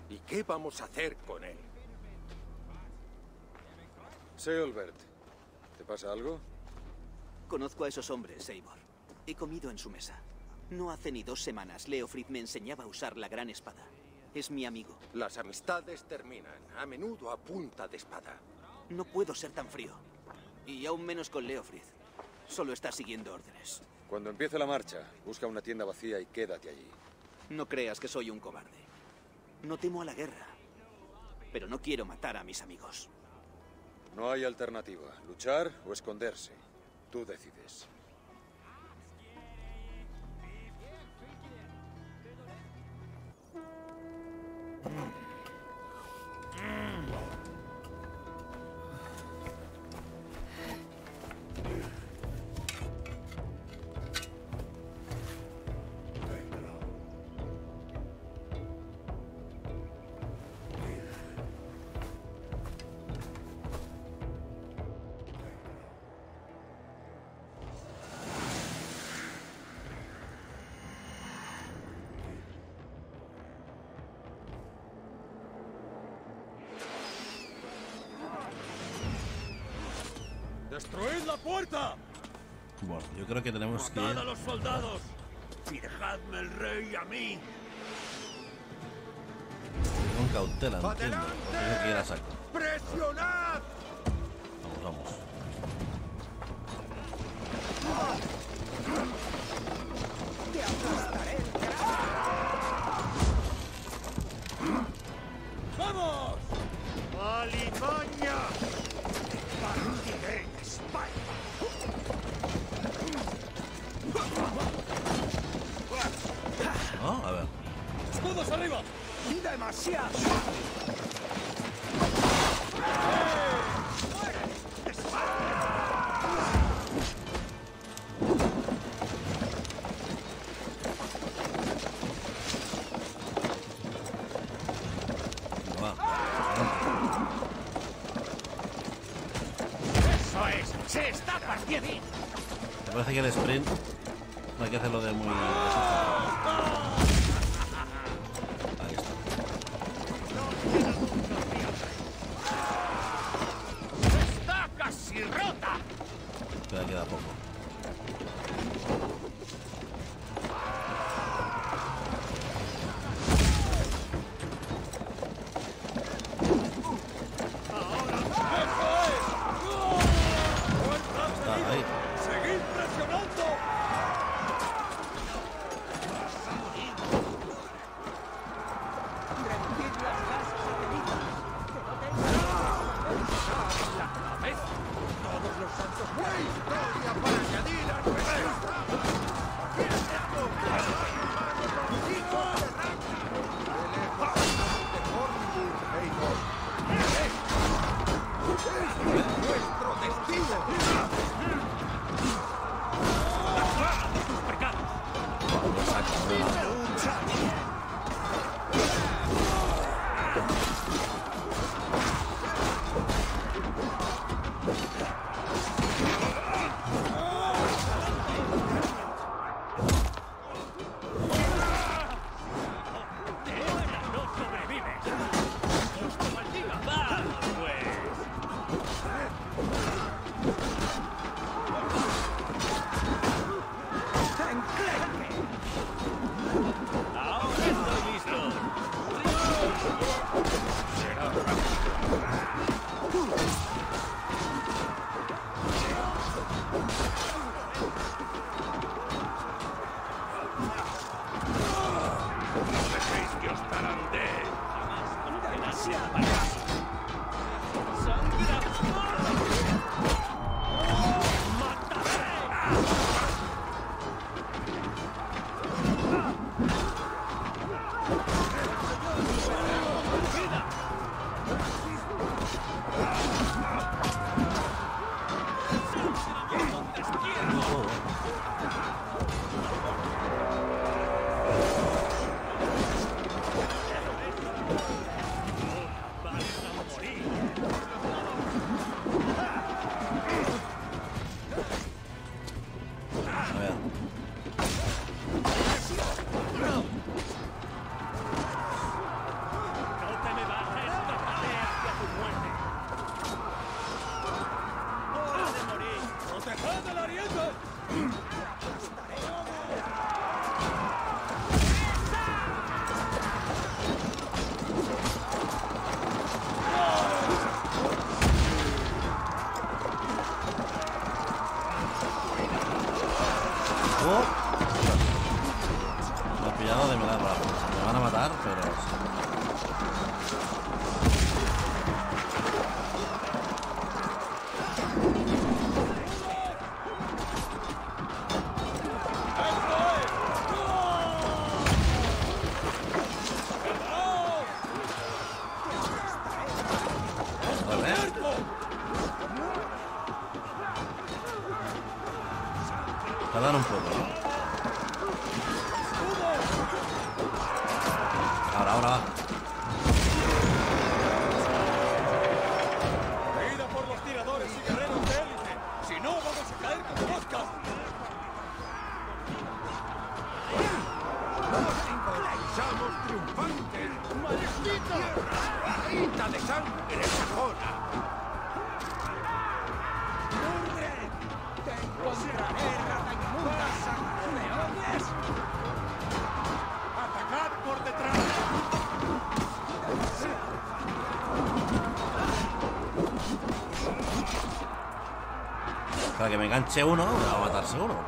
[SPEAKER 15] ¿Y qué vamos a hacer con él?
[SPEAKER 2] Seolbert, ¿te pasa algo?
[SPEAKER 16] Conozco a esos hombres, Eivor. He comido en su mesa. No hace ni dos semanas Leofrid me enseñaba a usar la gran espada. Es mi amigo.
[SPEAKER 15] Las amistades terminan, a menudo a punta de espada.
[SPEAKER 16] No puedo ser tan frío. Y aún menos con Leofrid. Solo está siguiendo órdenes.
[SPEAKER 2] Cuando empiece la marcha, busca una tienda vacía y quédate allí.
[SPEAKER 16] No creas que soy un cobarde. No temo a la guerra. Pero no quiero matar a mis amigos.
[SPEAKER 2] No hay alternativa. Luchar o esconderse. Tú decides. Mm.
[SPEAKER 14] ¡Destruid la puerta!
[SPEAKER 1] Bueno, yo creo que tenemos que ir...
[SPEAKER 14] ¡Matad a los soldados! ¡Y dejadme el rey a mí!
[SPEAKER 1] con cautela, entiendo. O tengo que ir a saco.
[SPEAKER 4] ¡Presionad!
[SPEAKER 20] El
[SPEAKER 1] sprint
[SPEAKER 3] Dios
[SPEAKER 1] tarandé. enganche uno, va a
[SPEAKER 12] matarse
[SPEAKER 1] uno.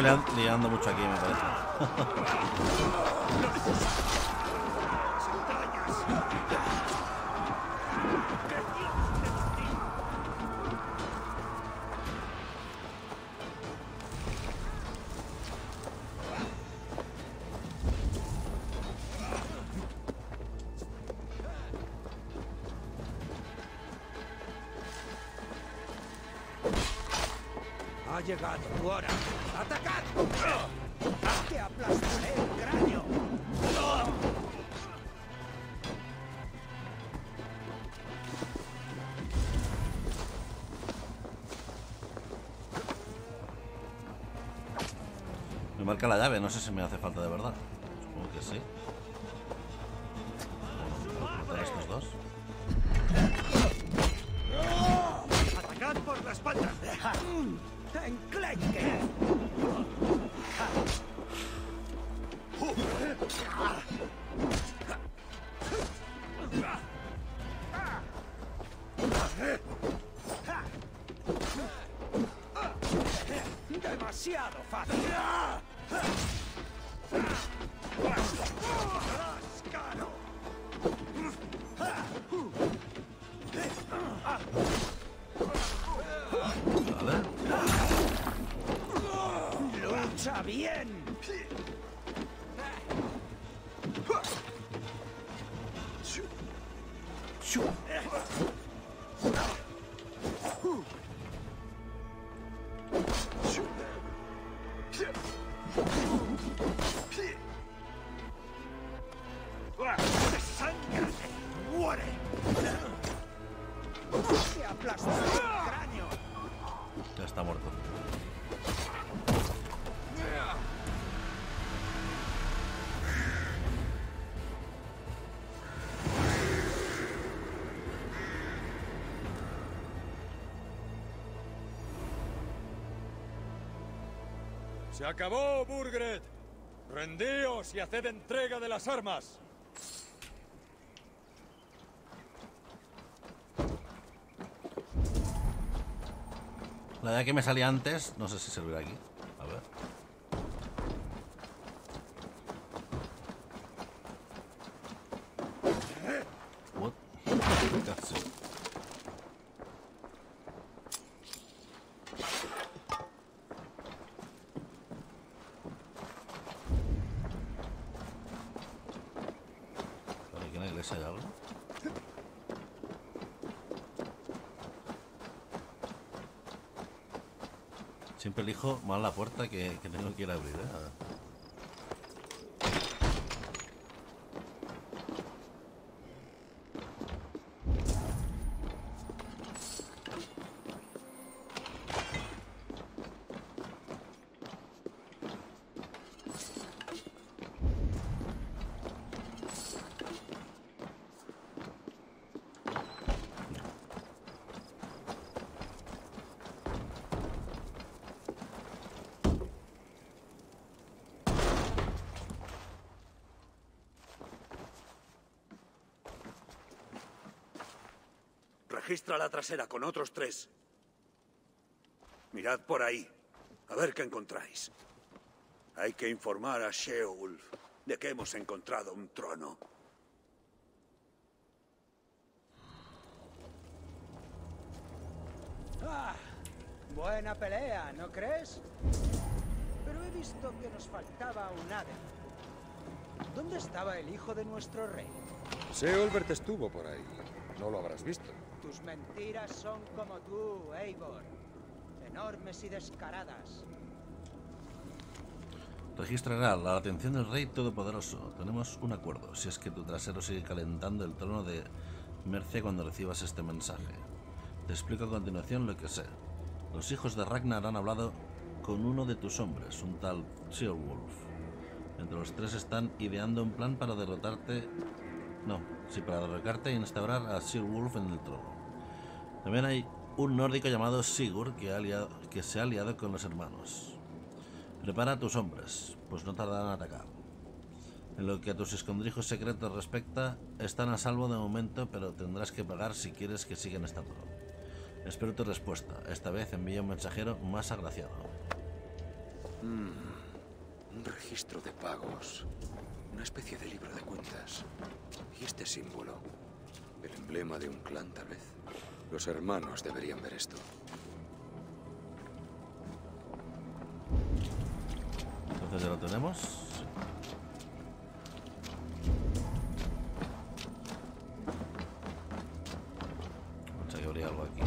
[SPEAKER 1] Estoy muy liando mucho aquí, me parece. Me marca la llave, no sé si me hace falta de verdad. Supongo que sí. Bueno, estos dos.
[SPEAKER 4] ¡Atacad por la espalda! ¡Enclenque!
[SPEAKER 2] ¡Se acabó, Burgred! ¡Rendíos y haced entrega de las armas!
[SPEAKER 1] La idea que me salía antes, no sé si servirá aquí. A ver. What? Casi. Vale, ¿Aquí en la iglesia hay algo? Mal la puerta que, que tengo que ir a abrir, ¿eh?
[SPEAKER 14] La trasera con otros tres. Mirad por ahí. A ver qué encontráis. Hay que informar a Sheolf de que hemos encontrado un trono.
[SPEAKER 12] Ah, buena pelea, ¿no crees? Pero he visto que nos faltaba un ave. ¿Dónde estaba el hijo de nuestro rey?
[SPEAKER 2] Seolbert estuvo por ahí. No lo habrás visto.
[SPEAKER 12] Tus mentiras son como tú, Eivor. Enormes y descaradas.
[SPEAKER 1] Registrará la atención del rey todopoderoso. Tenemos un acuerdo, si es que tu trasero sigue calentando el trono de Mercia cuando recibas este mensaje. Te explico a continuación lo que sé. Los hijos de Ragnar han hablado con uno de tus hombres, un tal Seolwulf. Entre los tres están ideando un plan para derrotarte... No, sí, para derrocarte e instaurar a Seolwulf en el trono. También hay un nórdico llamado Sigurd que, ha aliado- que se ha aliado con los hermanos. Prepara a tus hombres, pues no tardarán en atacar. En lo que a tus escondrijos secretos respecta, están a salvo de momento, pero tendrás que pagar si quieres que sigan estando. Espero tu respuesta. Esta vez envía un mensajero más agraciado.
[SPEAKER 15] Mm, un registro de pagos. Una especie de libro de cuentas. ¿Y este símbolo?
[SPEAKER 2] El emblema de un clan, tal vez. Los hermanos deberían ver esto.
[SPEAKER 1] Entonces ya lo tenemos. Pensaba que habría algo aquí.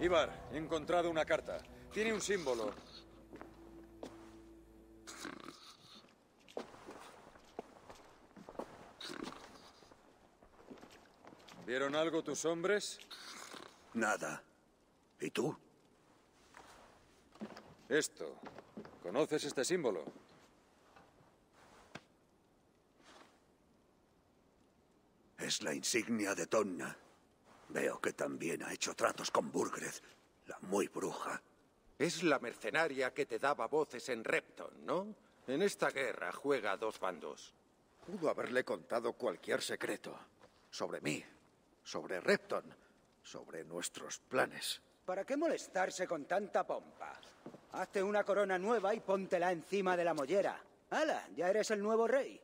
[SPEAKER 2] Ibar, he encontrado una carta. Tiene un símbolo. ¿Vieron algo tus hombres?
[SPEAKER 14] Nada. ¿Y tú?
[SPEAKER 2] Esto. ¿Conoces este símbolo?
[SPEAKER 14] Es la insignia de Tonna. Veo que también ha hecho tratos con Burgred, la muy bruja.
[SPEAKER 15] Es la mercenaria que te daba voces en Repton, ¿no? En esta guerra juega a dos bandos.
[SPEAKER 5] Pudo haberle contado cualquier secreto. Sobre mí, sobre Repton, sobre nuestros planes.
[SPEAKER 12] ¿Para qué molestarse con tanta pompa? Hazte una corona nueva y póntela encima de la mollera. ¡Hala! Ya eres el nuevo rey.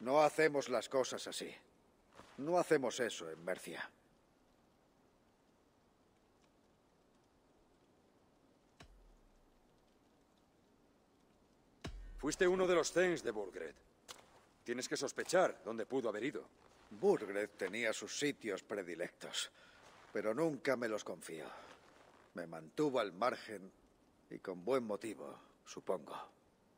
[SPEAKER 5] No hacemos las cosas así. No hacemos eso en Mercia.
[SPEAKER 2] Fuiste uno de los Zens de Burgred. Tienes que sospechar dónde pudo haber ido.
[SPEAKER 5] Burgred tenía sus sitios predilectos, pero nunca me los confió. Me mantuvo al margen y con buen motivo, supongo.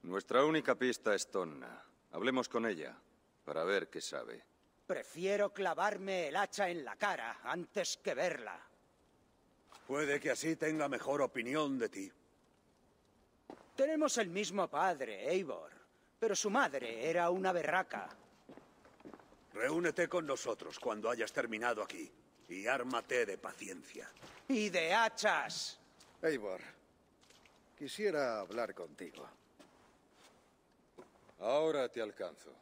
[SPEAKER 2] Nuestra única pista es Tonna. Hablemos con ella para ver qué sabe.
[SPEAKER 12] Prefiero clavarme el hacha en la cara antes que verla.
[SPEAKER 14] Puede que así tenga mejor opinión de ti.
[SPEAKER 12] Tenemos el mismo padre, Eivor, pero su madre era una berraca.
[SPEAKER 14] Reúnete con nosotros cuando hayas terminado aquí y ármate de paciencia.
[SPEAKER 12] Y de hachas.
[SPEAKER 5] Eivor, quisiera hablar contigo.
[SPEAKER 2] Ahora te alcanzo.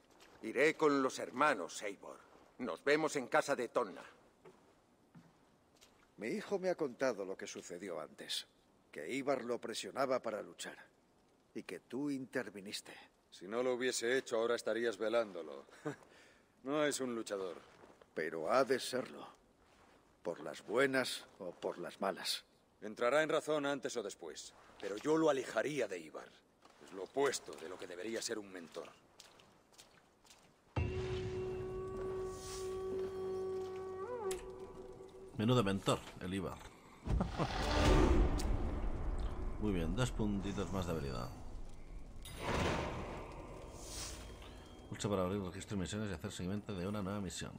[SPEAKER 15] Iré con los hermanos, Eivor. Nos vemos en casa de Tonna.
[SPEAKER 5] Mi hijo me ha contado lo que sucedió antes. Que Ivar lo presionaba para luchar. Y que tú interviniste.
[SPEAKER 2] Si no lo hubiese hecho, ahora estarías velándolo. No es un luchador.
[SPEAKER 5] Pero ha de serlo. Por las buenas o por las malas.
[SPEAKER 2] Entrará en razón antes o después. Pero yo lo alejaría de Ivar. Es lo opuesto de lo que debería ser un mentor.
[SPEAKER 1] Menú de mentor, el Ibar. Muy bien, dos puntitos más de habilidad. Para abrir registro de misiones y hacer seguimiento de una nueva misión.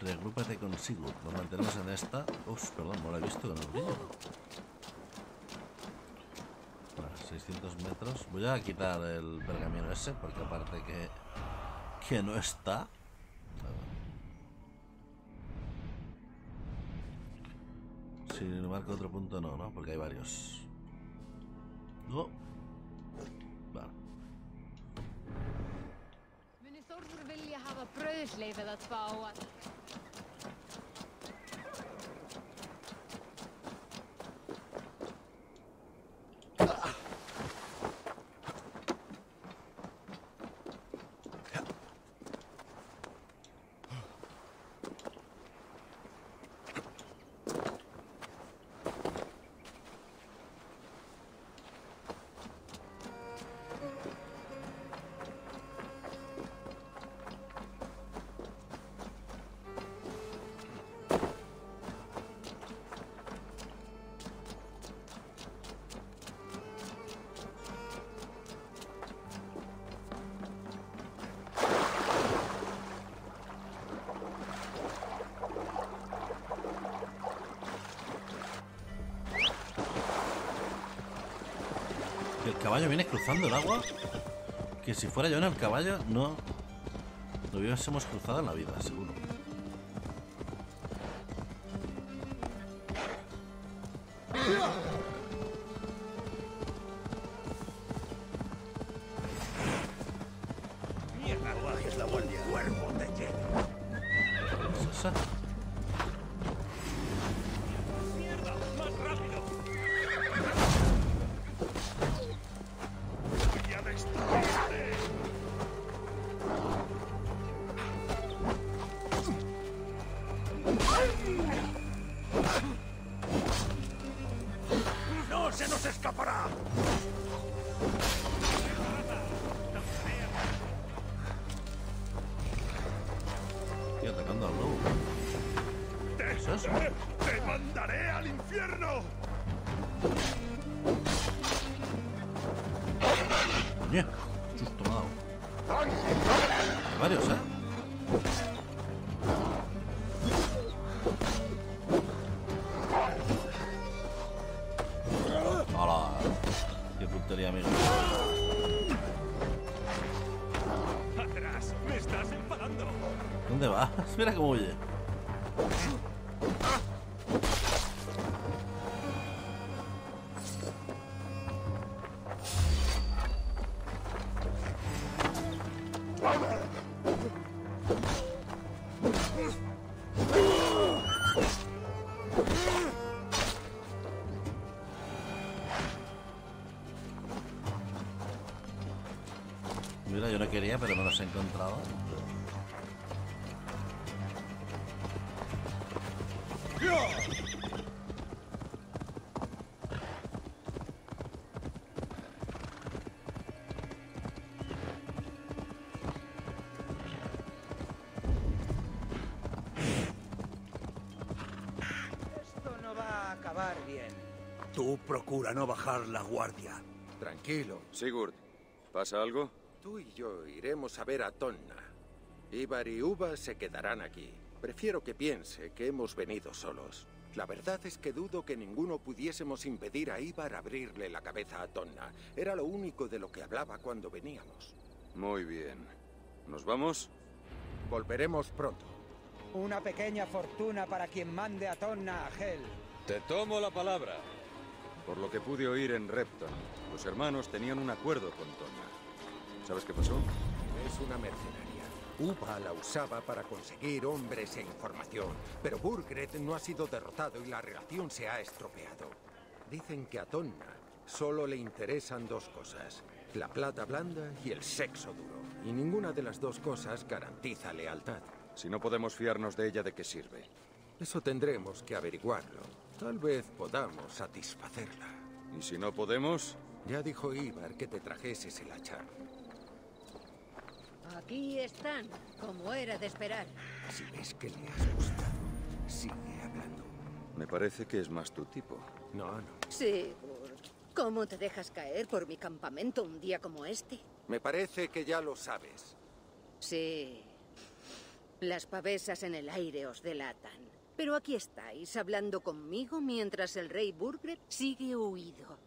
[SPEAKER 1] Regrúpate con Sigurd. Nos mantenemos en esta. Ups, perdón, no lo he visto el brillo. Vale, 600 metros. Voy a quitar el pergamino ese porque aparte que, que no está. Si marco otro punto, no, ¿no? Porque hay varios. No.
[SPEAKER 21] bröðleif eða tvá.
[SPEAKER 1] Caballo viene cruzando el agua. Que si fuera yo en el caballo, no. Lo hubiésemos cruzado en la vida, seguro.
[SPEAKER 12] Esto no va a acabar bien.
[SPEAKER 14] Tú procura no bajar la guardia.
[SPEAKER 15] Tranquilo.
[SPEAKER 2] Sigurd, ¿pasa algo?
[SPEAKER 15] Tú y yo iremos a ver a Tonna. Ibar y Uva se quedarán aquí. Prefiero que piense que hemos venido solos. La verdad es que dudo que ninguno pudiésemos impedir a Ibar abrirle la cabeza a Tonna. Era lo único de lo que hablaba cuando veníamos.
[SPEAKER 2] Muy bien. ¿Nos vamos?
[SPEAKER 15] Volveremos pronto.
[SPEAKER 12] Una pequeña fortuna para quien mande a Tonna a Hel.
[SPEAKER 2] Te tomo la palabra. Por lo que pude oír en Repton, los hermanos tenían un acuerdo con Tonna. ¿Sabes qué pasó?
[SPEAKER 15] Es una mercenaria. Uva la usaba para conseguir hombres e información, pero Burgred no ha sido derrotado y la relación se ha estropeado. Dicen que a Tonna solo le interesan dos cosas, la plata blanda y el sexo duro. Y ninguna de las dos cosas garantiza lealtad.
[SPEAKER 2] Si no podemos fiarnos de ella, ¿de qué sirve?
[SPEAKER 15] Eso tendremos que averiguarlo. Tal vez podamos satisfacerla.
[SPEAKER 2] ¿Y si no podemos?
[SPEAKER 15] Ya dijo Ibar que te trajeses el hacha.
[SPEAKER 7] Aquí están, como era de esperar.
[SPEAKER 15] Si ves que le has gustado, sigue hablando.
[SPEAKER 2] Me parece que es más tu tipo.
[SPEAKER 15] No, no.
[SPEAKER 7] Sí, Burg. ¿Cómo te dejas caer por mi campamento un día como este?
[SPEAKER 15] Me parece que ya lo sabes.
[SPEAKER 7] Sí. Las pavesas en el aire os delatan. Pero aquí estáis, hablando conmigo mientras el rey Burgred sigue huido.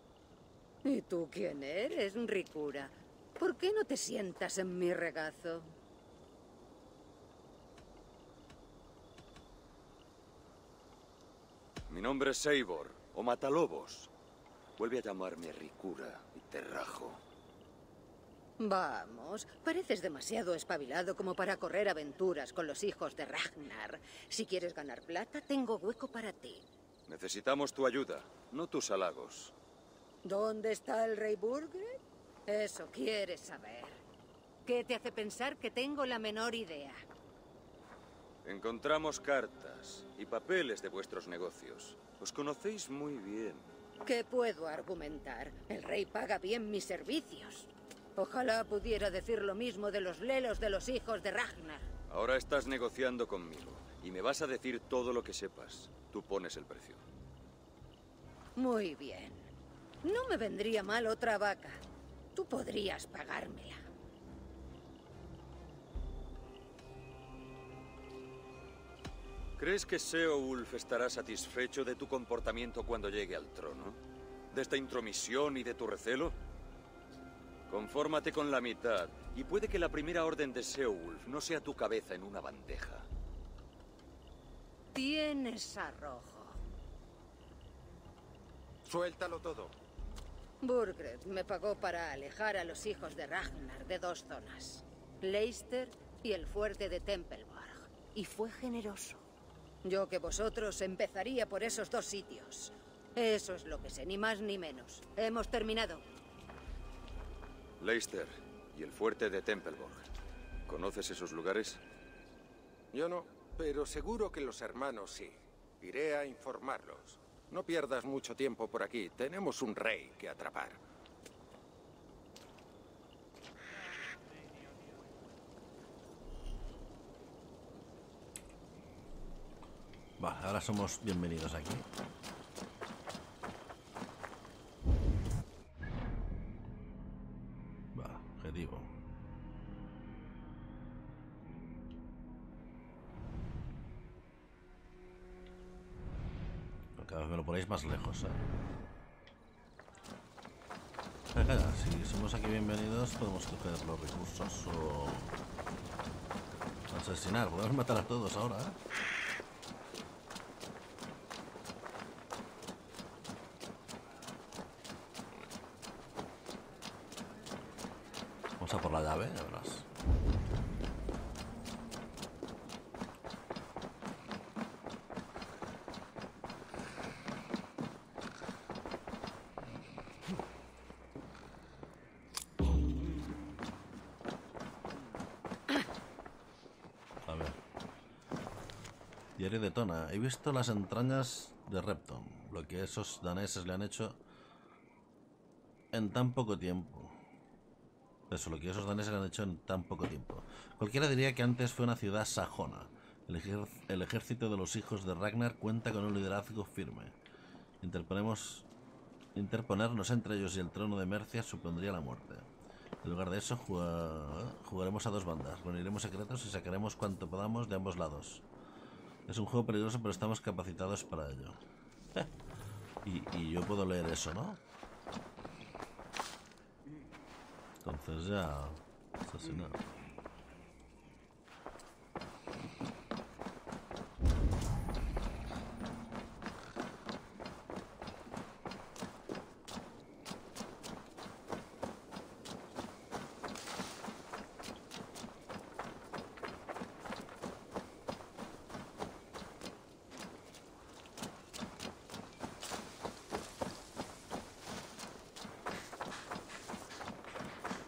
[SPEAKER 7] ¿Y tú quién eres, Ricura? ¿Por qué no te sientas en mi regazo?
[SPEAKER 2] Mi nombre es Eivor, o Matalobos. Vuelve a llamarme Ricura y te rajo.
[SPEAKER 7] Vamos, pareces demasiado espabilado como para correr aventuras con los hijos de Ragnar. Si quieres ganar plata, tengo hueco para ti.
[SPEAKER 2] Necesitamos tu ayuda, no tus halagos.
[SPEAKER 7] ¿Dónde está el rey Burgred? Eso quieres saber. ¿Qué te hace pensar que tengo la menor idea?
[SPEAKER 2] Encontramos cartas y papeles de vuestros negocios. Os conocéis muy bien.
[SPEAKER 7] ¿Qué puedo argumentar? El rey paga bien mis servicios. Ojalá pudiera decir lo mismo de los lelos de los hijos de Ragnar.
[SPEAKER 2] Ahora estás negociando conmigo y me vas a decir todo lo que sepas. Tú pones el precio.
[SPEAKER 7] Muy bien. No me vendría mal otra vaca. Tú podrías pagármela.
[SPEAKER 2] ¿Crees que Seowulf estará satisfecho de tu comportamiento cuando llegue al trono? ¿De esta intromisión y de tu recelo? Confórmate con la mitad, y puede que la primera orden de Seowulf no sea tu cabeza en una bandeja.
[SPEAKER 7] Tienes arrojo.
[SPEAKER 15] Suéltalo todo.
[SPEAKER 7] Burgred me pagó para alejar a los hijos de Ragnar de dos zonas. Leicester y el fuerte de Tempelbarg. Y fue generoso. Yo que vosotros empezaría por esos dos sitios. Eso es lo que sé, ni más ni menos. Hemos terminado.
[SPEAKER 2] Leicester y el fuerte de Templeborg. ¿Conoces esos lugares?
[SPEAKER 15] Yo no, pero seguro que los hermanos sí. Iré a informarlos. No pierdas mucho tiempo por aquí. Tenemos un rey que atrapar.
[SPEAKER 1] Vale, ahora somos bienvenidos aquí. Más lejos, ¿eh? Si somos aquí bienvenidos podemos coger los recursos o... Asesinar, podemos matar a todos ahora, ¿eh? Vamos a por la llave, ya verás. A ver. Diario de Tona. He visto las entrañas de Repton. Lo que esos daneses le han hecho en tan poco tiempo. Eso, lo que esos daneses le han hecho en tan poco tiempo. Cualquiera diría que antes fue una ciudad sajona. El, ejército de los hijos de Ragnar cuenta con un liderazgo firme. Interponemos, interponernos entre ellos y el trono de Mercia supondría la muerte. En lugar de eso, juga- jugaremos a dos bandas. Reuniremos secretos y sacaremos cuanto podamos de ambos lados. Es un juego peligroso, pero estamos capacitados para ello. Y, y yo puedo leer eso, ¿no? Entonces ya... Asesinar.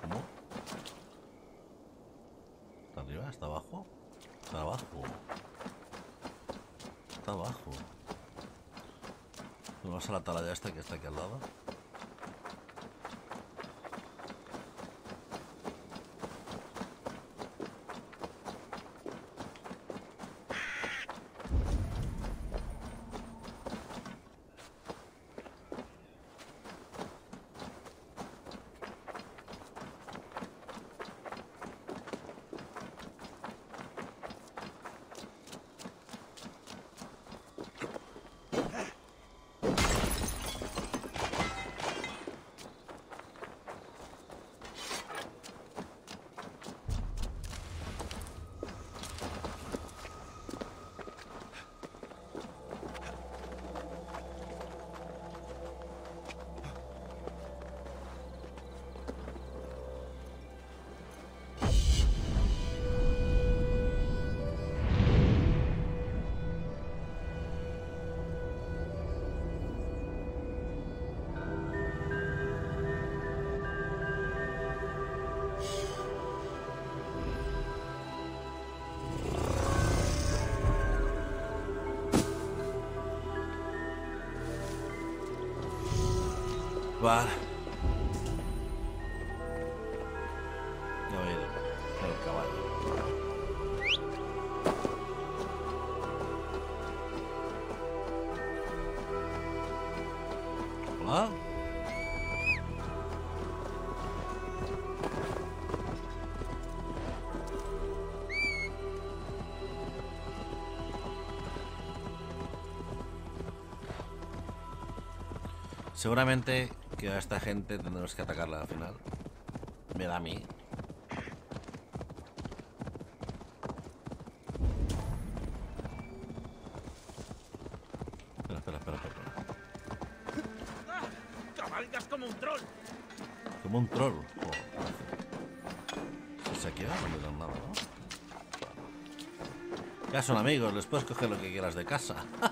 [SPEAKER 1] ¿Cómo? ¿Está arriba? ¿Está abajo? Está abajo. Abajo. Vamos a la atalaya esta que está aquí al lado. Seguramente que a esta gente tendremos que atacarla al final. Me da a mí. Espera, espera, espera, espera.
[SPEAKER 3] ¡Cabalgas como un troll!
[SPEAKER 1] Como un troll. Joder. Si se queda, no le dan nada, ¿no? Ya son amigos, les puedes coger lo que quieras de casa.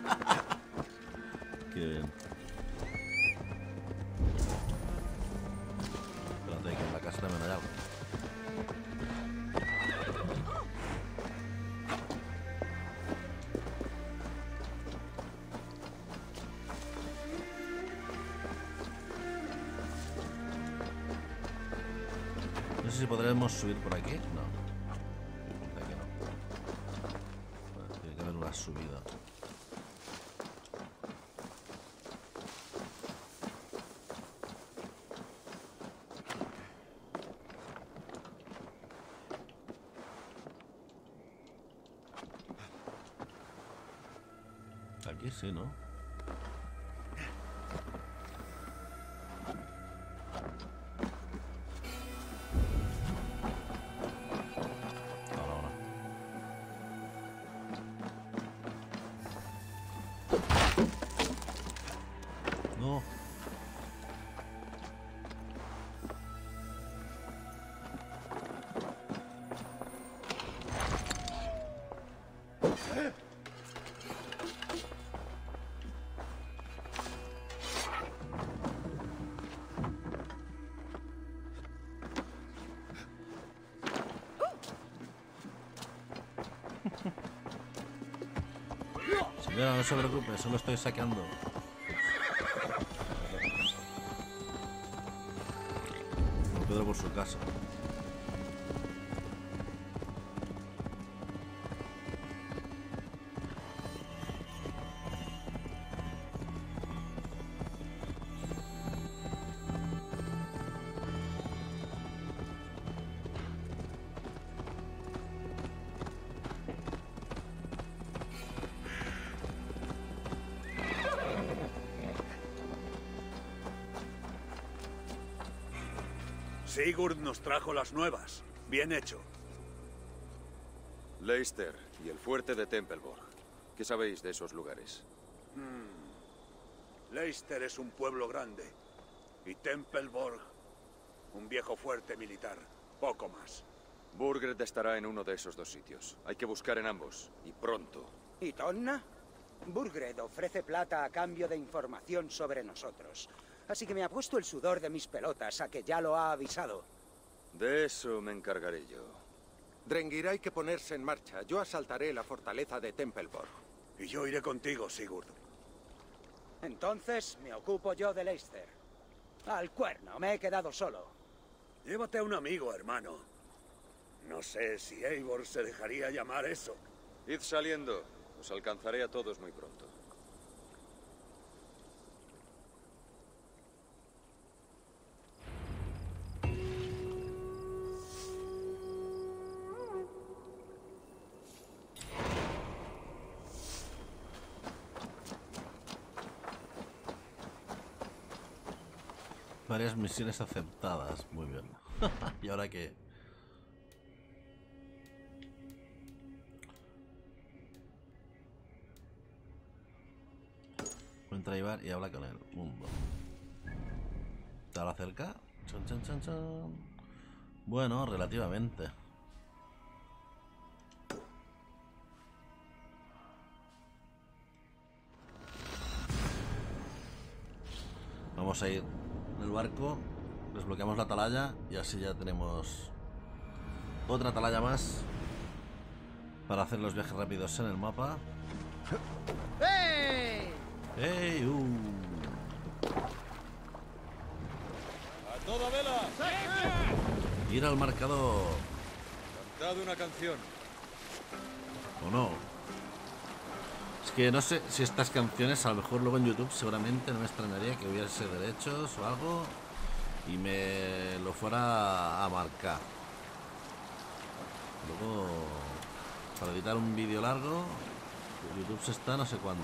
[SPEAKER 1] ¿no? Ya, no se preocupe, solo estoy saqueando.
[SPEAKER 14] Sigurd nos trajo las nuevas. Bien hecho.
[SPEAKER 2] Leicester y el fuerte de Templeborg. ¿Qué sabéis de esos lugares?
[SPEAKER 14] Hmm. Leicester es un pueblo grande. Y Templeborg, un viejo fuerte militar. Poco más.
[SPEAKER 2] Burgred estará en uno de esos dos sitios. Hay que buscar en ambos. Y pronto.
[SPEAKER 12] ¿Y Tonna? Burgred ofrece plata a cambio de información sobre nosotros. Así que me ha puesto el sudor de mis pelotas a que ya lo ha avisado.
[SPEAKER 2] De eso me encargaré yo.
[SPEAKER 15] Drengir hay que ponerse en marcha. Yo asaltaré la fortaleza de Templeborg.
[SPEAKER 14] Y yo iré contigo, Sigurd.
[SPEAKER 12] Entonces me ocupo yo de Leicester. Al cuerno, me he quedado solo.
[SPEAKER 14] Llévate a un amigo, hermano. No sé si Eivor se dejaría llamar eso.
[SPEAKER 2] Id saliendo. Os alcanzaré a todos muy pronto.
[SPEAKER 1] Varias misiones aceptadas. Muy bien. ¿Y ahora qué? Entra Ibar y habla con el mundo. ¿Está la cerca? Chan, chan, chan, chan. Bueno, relativamente. Vamos a ir el barco, desbloqueamos la atalaya y así ya tenemos otra atalaya más para hacer los viajes rápidos en el mapa.
[SPEAKER 20] ¡Hey!
[SPEAKER 1] ¡Ey! Uh!
[SPEAKER 6] ¡A toda vela!
[SPEAKER 1] Ir al marcador.
[SPEAKER 6] Cantad una canción.
[SPEAKER 1] ¿O no? Es que no sé si estas canciones, a lo mejor luego en YouTube, seguramente no me extrañaría que hubiese derechos o algo y me lo fuera a marcar. Luego, para editar un vídeo largo, YouTube se está no sé cuánto.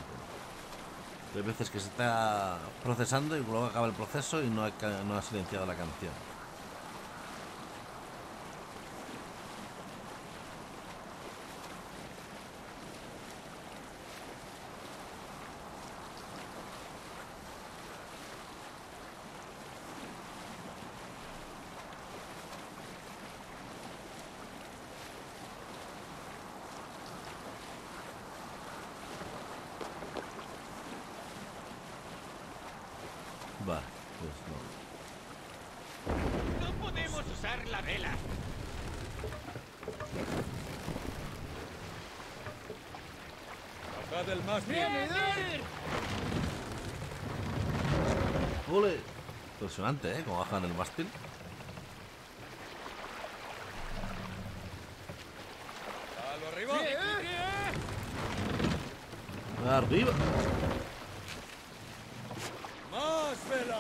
[SPEAKER 1] Hay veces que se está procesando y luego acaba el proceso y no ha, no ha silenciado la canción. Vale, pues no.
[SPEAKER 20] No podemos usar la vela.
[SPEAKER 6] El mástil.
[SPEAKER 1] ¡Ole! Impresionante, ¿eh? Como bajan el mástil.
[SPEAKER 6] ¡Arriba! ¡Más vela!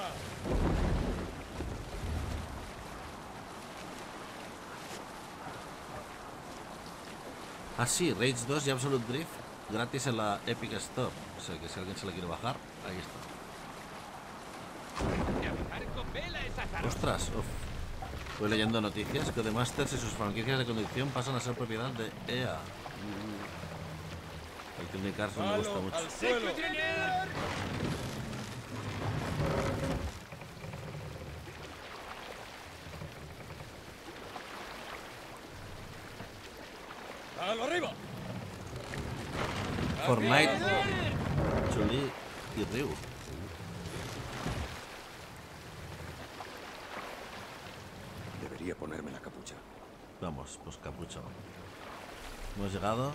[SPEAKER 1] Ah, sí, Rage 2 y Absolute Drift gratis en la Epic Store. O sea que si alguien se la quiere bajar, ahí está. Ostras, uf. Voy leyendo noticias que The Masters y sus franquicias de conducción pasan a ser propiedad de EA. Mm. El Arts no me gusta mucho.
[SPEAKER 6] al suelo. ¡Palo arriba!
[SPEAKER 1] Fortnite, Chuli y Ryu.
[SPEAKER 2] Debería ponerme la capucha.
[SPEAKER 1] Vamos, pues capucho. Hemos llegado.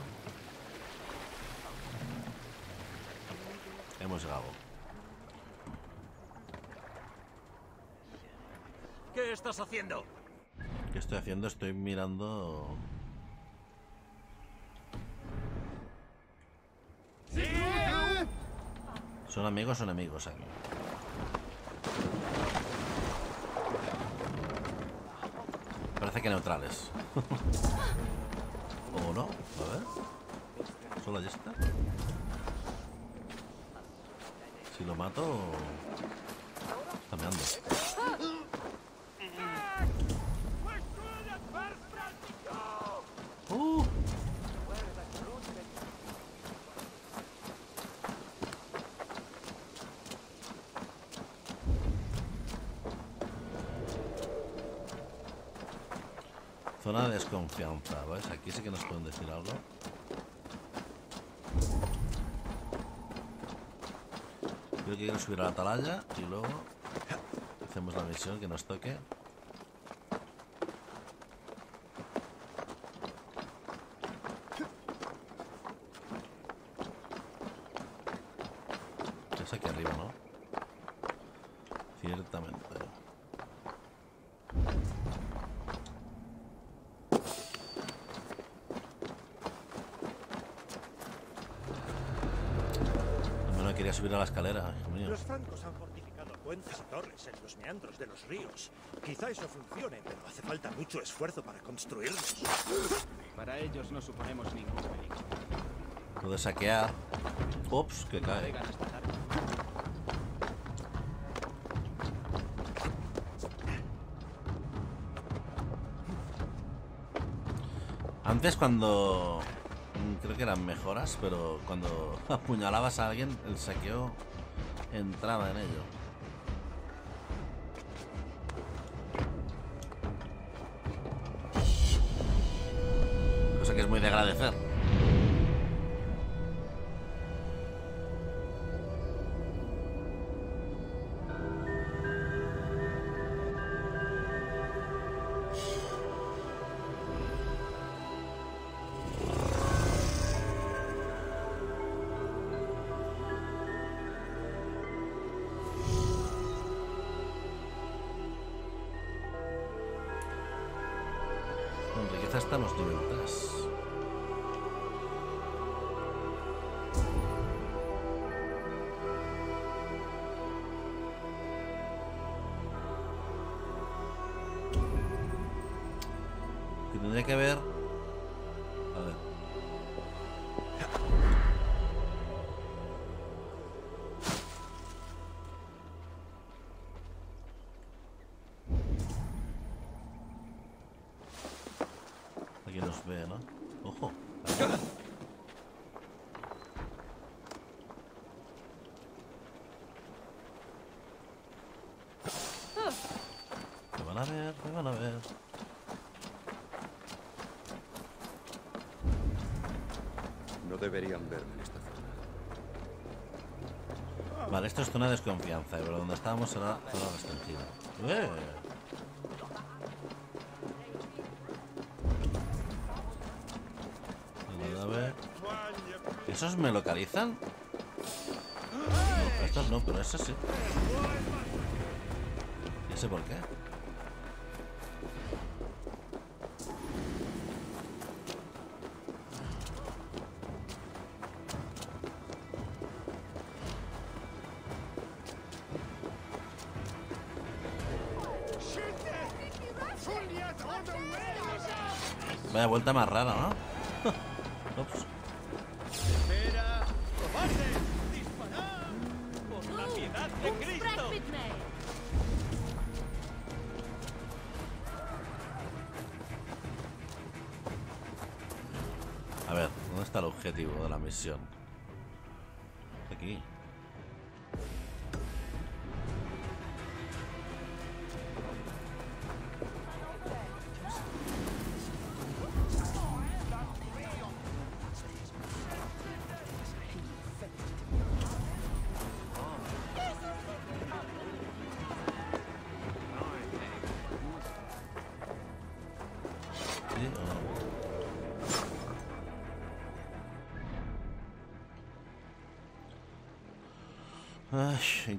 [SPEAKER 1] Hemos llegado.
[SPEAKER 14] ¿Qué estás haciendo?
[SPEAKER 1] ¿Qué estoy haciendo? Estoy mirando... ¿Son amigos o enemigos aquí? Parece que neutrales. ¿O no? A ver. Solo está. Si lo mato... Está meando. Uh. Zona de Aquí sí que nos pueden decir algo. Creo que quiero subir a la atalaya y luego hacemos la misión que nos toque. Es aquí arriba, ¿no? Ciertamente. No, no quería subir a la escalera, hijo mío.
[SPEAKER 4] Los francos han fortificado puentes y torres en los meandros de los ríos. Quizá eso funcione, pero hace falta mucho esfuerzo para construirlos.
[SPEAKER 16] Para ellos no suponemos ningún peligro.
[SPEAKER 1] Puede saquear. Ups, que cae. Antes cuando... Creo que eran mejoras, pero cuando apuñalabas a alguien, el saqueo entraba en ello. Ojo. Me van a ver, me van a ver.
[SPEAKER 17] No deberían verme en esta zona.
[SPEAKER 1] Vale, esto es zona de desconfianza, pero donde estábamos era zona restringida. ¡Eh! ¿Esos me localizan? No, estos no, pero esos sí. Ya sé por qué. Vaya vuelta más rara, ¿no?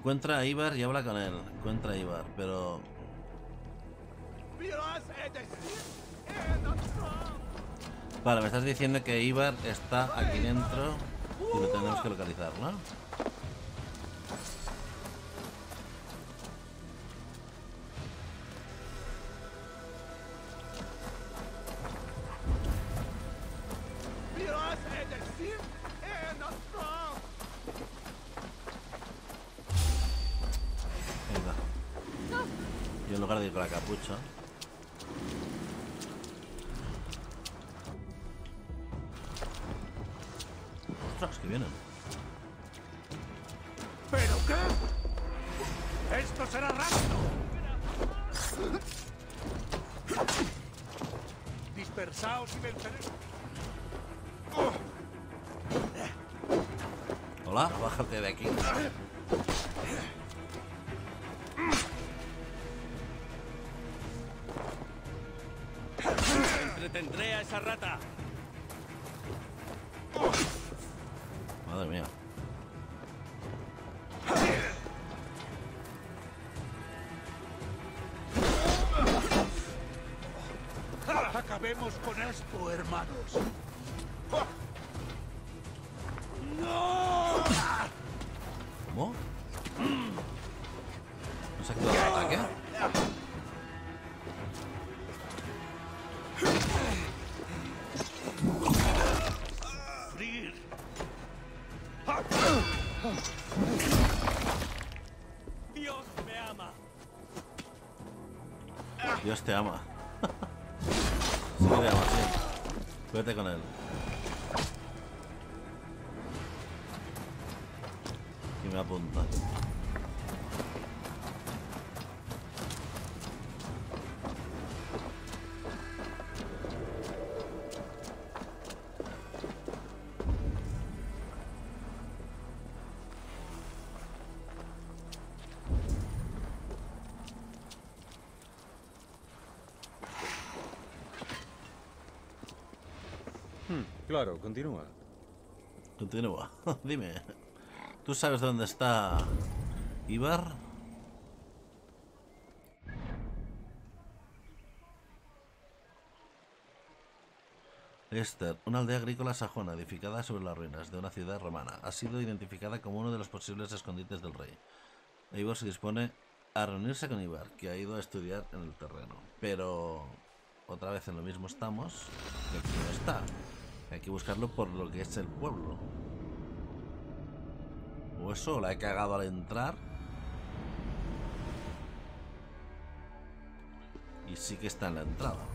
[SPEAKER 1] Encuentra a Ibar y habla con él. Encuentra a Ibar, pero... Vale, me estás diciendo que Ibar está aquí dentro y lo tenemos que localizar, ¿no?
[SPEAKER 9] Dios
[SPEAKER 1] te ama. sí te ama, sí. Cuídate con él.
[SPEAKER 6] Claro, continúa.
[SPEAKER 1] Continúa. Dime. ¿Tú sabes dónde está Ibar? Esther, una aldea agrícola sajona edificada sobre las ruinas de una ciudad romana, ha sido identificada como uno de los posibles escondites del rey. Eivor se dispone a reunirse con Ibar, que ha ido a estudiar en el terreno. Pero otra vez en lo mismo estamos, que aquí no está. Hay que buscarlo por lo que es el pueblo. O eso, la he cagado al entrar. Y sí que está en la entrada.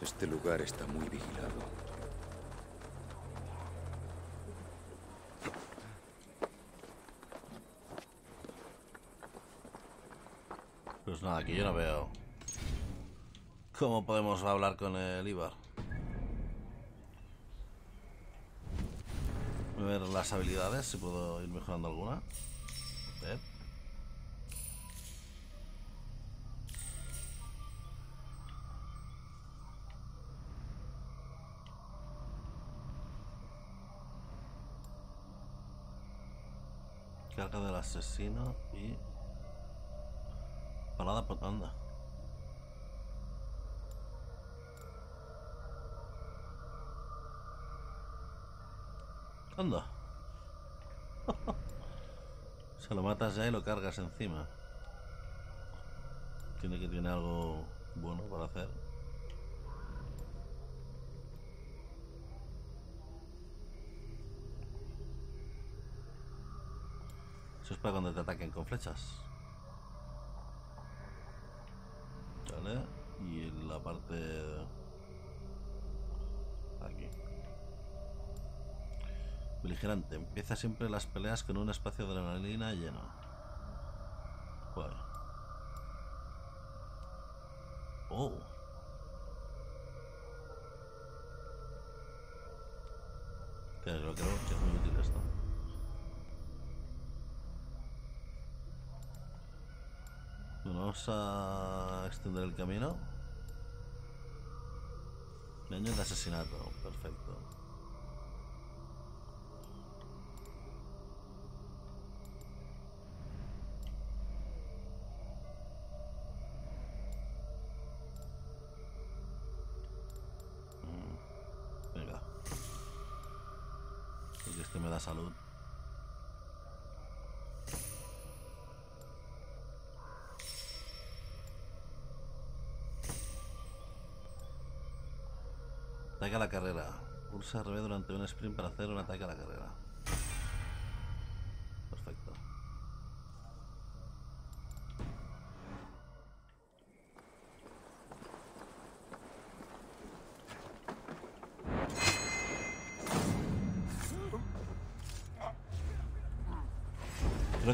[SPEAKER 2] Este lugar está muy vigilado.
[SPEAKER 1] Pues nada, aquí yo no veo cómo podemos hablar con el Ibar. Voy a ver las habilidades, si puedo ir mejorando alguna. Carga del asesino y... Palada por anda. Anda. Se lo matas ya y lo cargas encima. Tiene que tener algo bueno para hacer. Eso es para cuando te ataquen con flechas. Vale. Y en la parte... Beligerante. Empieza siempre las peleas con un espacio de adrenalina lleno. Joder. Oh. Pero creo que es muy útil esto. Bueno, vamos a extender el camino. Daño de asesinato, perfecto. Salud. Ataque a la carrera. Pulsa RB durante un sprint para hacer un ataque a la carrera.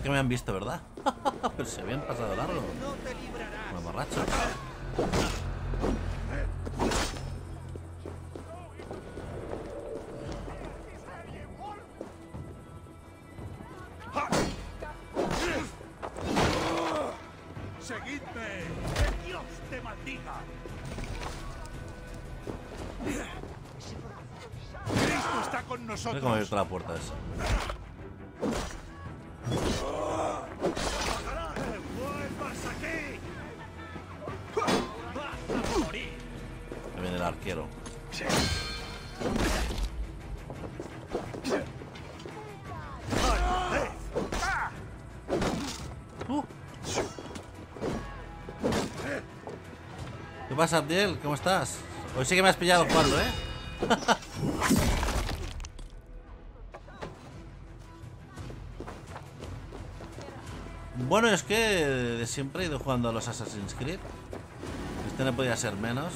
[SPEAKER 1] Que me han visto, ¿verdad? Pero se habían pasado largo. Una borracha.
[SPEAKER 14] ¡Seguidme! ¡Que Dios te maldiga! ¡Cristo está con nosotros!
[SPEAKER 1] cómo abierto la puerta esa. Pasa, Abdiel? ¿Cómo estás? Hoy sí que me has pillado jugando, ¿eh? bueno, es que de siempre he ido jugando a los Assassin's Creed. Este no podía ser menos.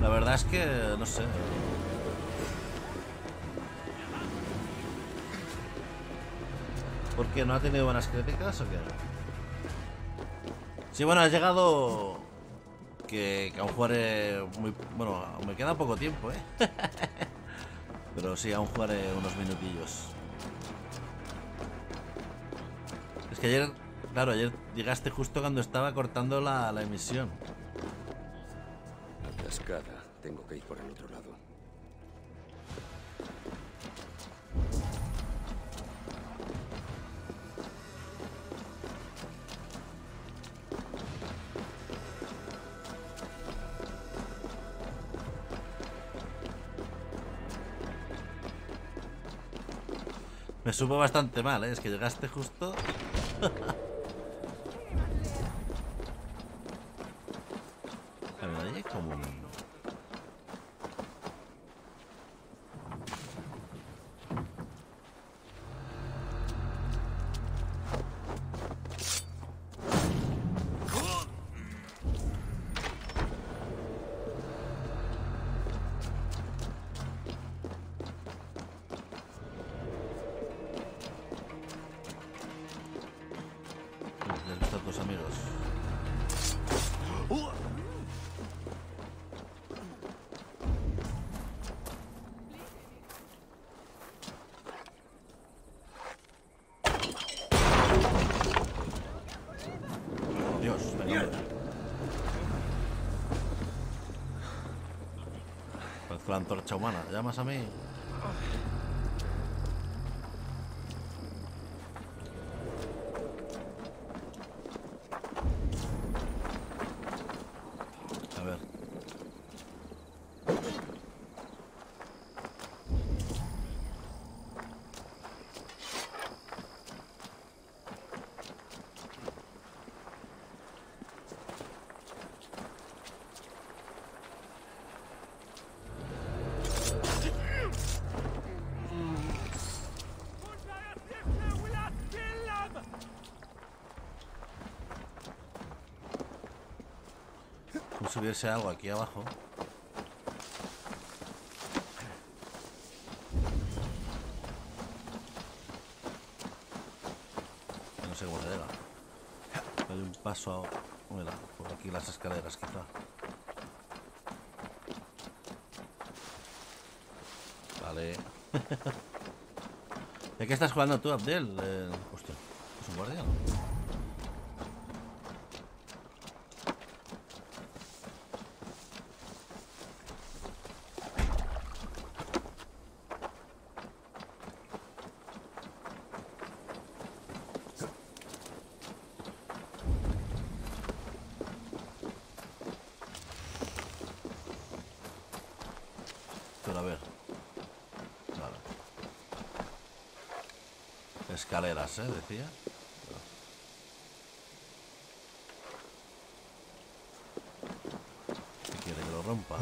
[SPEAKER 1] La verdad es que, no sé. ¿Por qué? ¿No ha tenido buenas críticas o qué? Sí, bueno, ha llegado que, aún jugaré muy... Bueno, me queda poco tiempo, ¿eh? Pero sí, aún jugaré unos minutillos. Es que ayer, claro, ayer llegaste justo cuando estaba cortando la, emisión.
[SPEAKER 2] Atascada. Tengo que ir por el otro
[SPEAKER 1] supo bastante mal, ¿eh? Es que llegaste justo... humana. ¿Llamas a mí? A ver. Hubiese algo aquí abajo. No sé cómo se llega. Hay un paso a... Mira, por aquí las escaleras quizá. Vale. ¿De qué estás jugando tú, Abdel? Eh, hostia, ¿es un guardián? Pero a ver. Vale. Escaleras, ¿eh? Decía. ¿Qué quiere que lo rompa?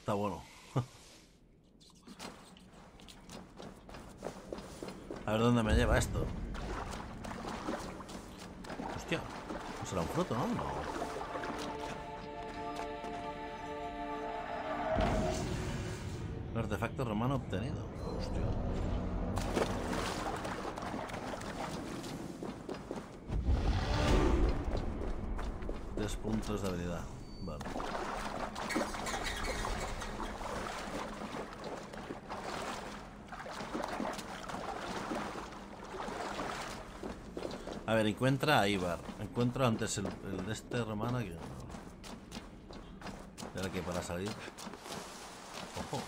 [SPEAKER 1] Está bueno. A ver dónde me lleva esto. Hostia, ¿no será un fruto, no? No. Un artefacto romano obtenido. Hostia. Tres puntos de habilidad. Vale. A ver, encuentra a Ibar. Encuentro antes el, de este romano que... ¿Y ahora qué? Para salir. Ojo.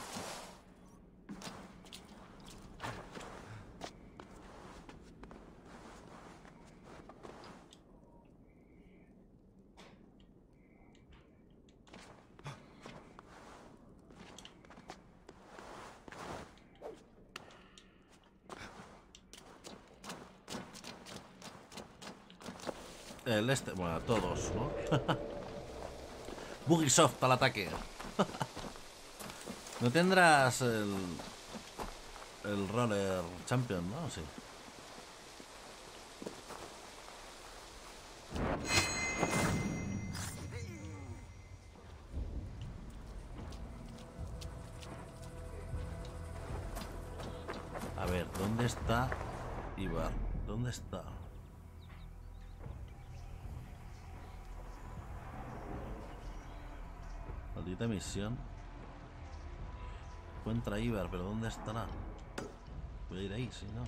[SPEAKER 1] Este, bueno, todos, ¿no? Bugisoft al ataque. no tendrás el. El roller champion, ¿no? Sí. Maldita misión. Encuentra a Ibar, pero ¿dónde estará? Voy a ir ahí, si no.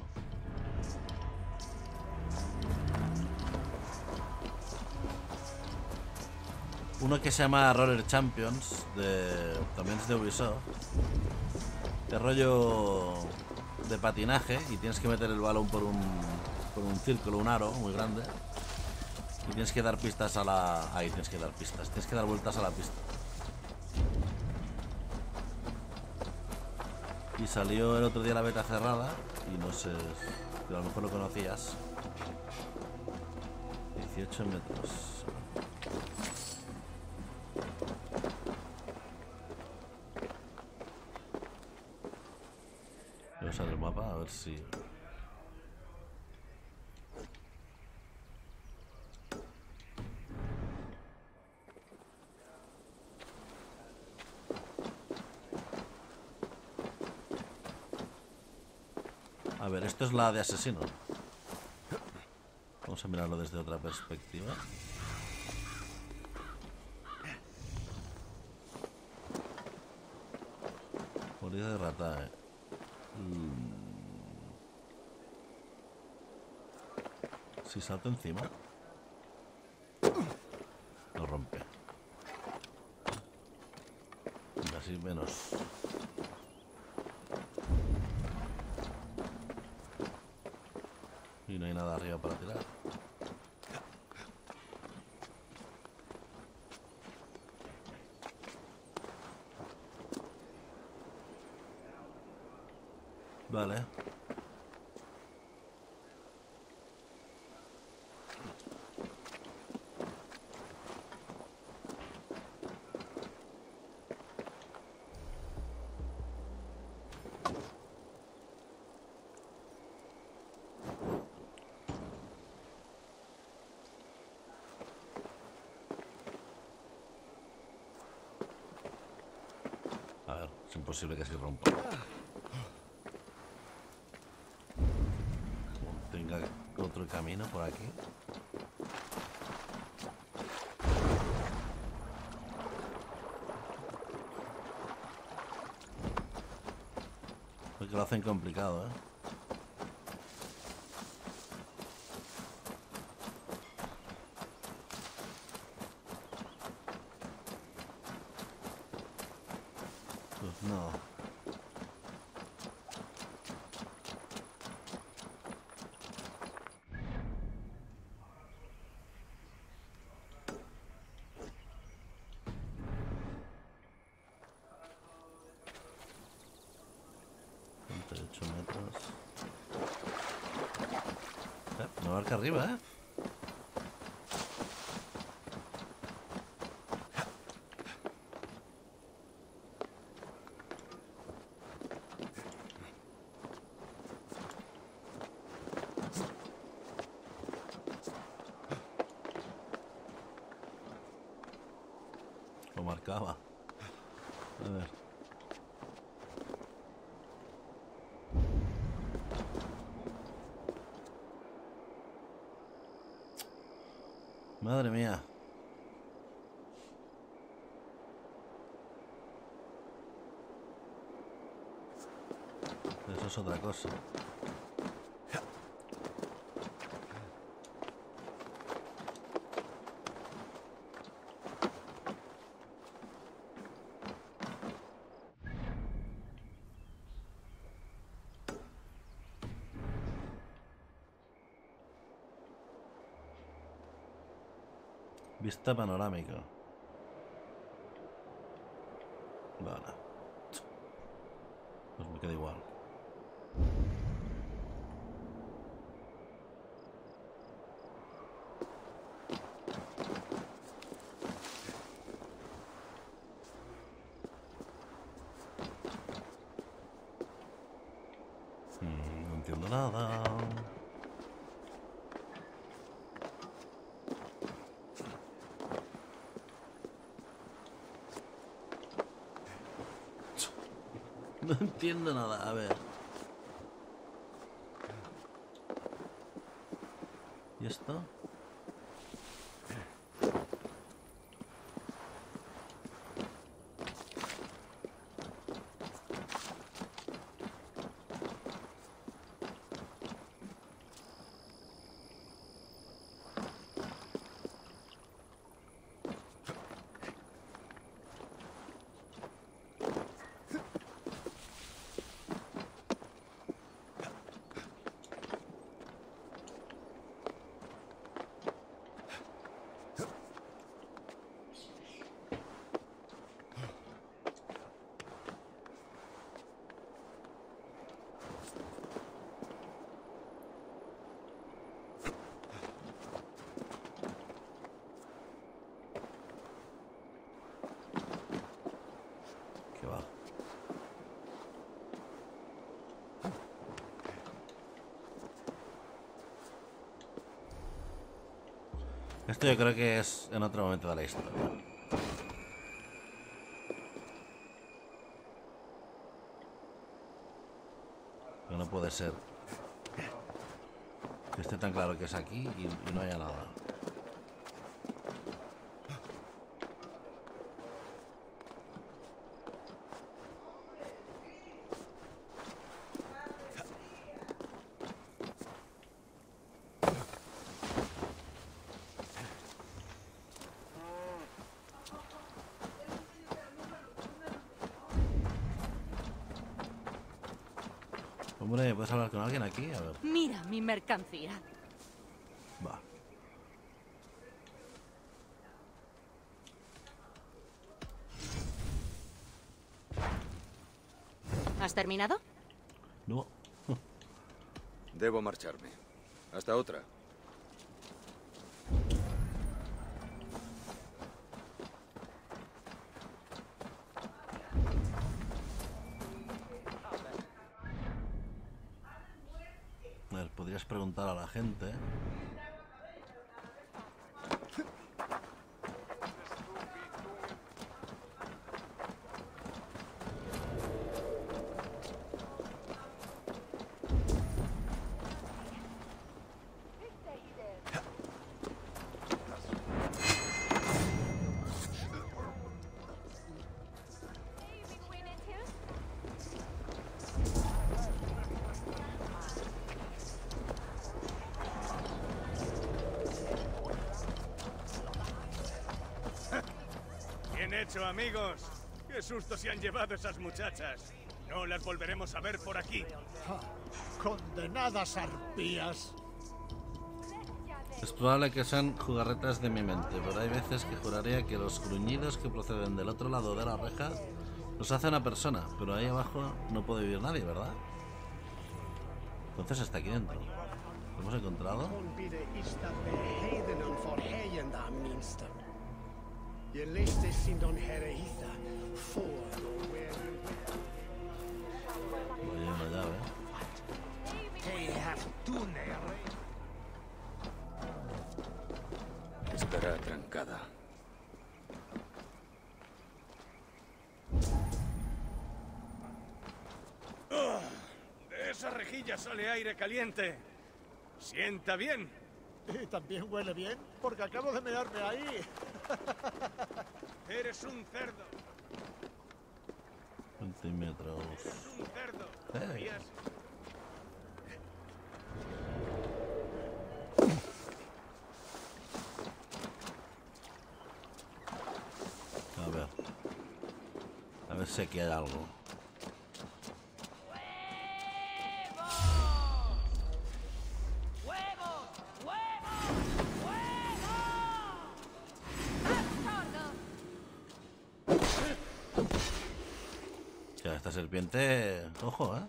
[SPEAKER 1] Uno que se llama Roller Champions, de, también es de Ubisoft. De rollo de patinaje y tienes que meter el balón por un, por un círculo, un aro muy grande. Y tienes que dar pistas a la... Ahí tienes que dar pistas, tienes que dar vueltas a la pista. Y salió el otro día la beta cerrada y no sé, pero a lo mejor lo conocías. 18 metros. Voy a usar el mapa a ver si... A ver, esto es la de asesino. Vamos a mirarlo desde otra perspectiva. Morida de rata, eh. Si salto encima, lo rompe. Y así menos. Y no hay nada arriba para tirar. Vale. A ver, es imposible que se rompa. Tenga otro camino por aquí. Porque lo hacen complicado, ¿eh? Arriba, Eso es otra cosa. Vista panorámica. Vale. Pues me queda igual. Mm, No entiendo nada. No entiendo nada. A ver. ¿Y esto? ¿Qué va? Esto yo creo que es en otro momento de la historia. Pero no puede ser que esté tan claro que es aquí y, y no haya nada. Hombre, ¿puedes
[SPEAKER 22] Mira mi mercancía.
[SPEAKER 1] va.
[SPEAKER 22] ¿Has terminado?
[SPEAKER 1] No.
[SPEAKER 2] Debo marcharme. Hasta otra.
[SPEAKER 10] Susto se han llevado esas muchachas. No las volveremos a ver por aquí.
[SPEAKER 23] Condenadas arpías.
[SPEAKER 1] Es probable que sean jugarretas de mi mente, pero hay veces que juraría que los gruñidos que proceden del otro lado de la reja los hace una persona, pero ahí abajo no puede vivir nadie, ¿verdad? Entonces está aquí dentro. ¿Lo hemos encontrado?
[SPEAKER 10] Rejilla sale aire caliente. Sienta bien.
[SPEAKER 23] Y también huele bien, porque acabo de mearme ahí.
[SPEAKER 10] Eres un cerdo.
[SPEAKER 1] Centímetros.
[SPEAKER 10] Un cerdo.
[SPEAKER 1] Eh. A ver. A ver si aquí hay algo. Ojo, ¿eh?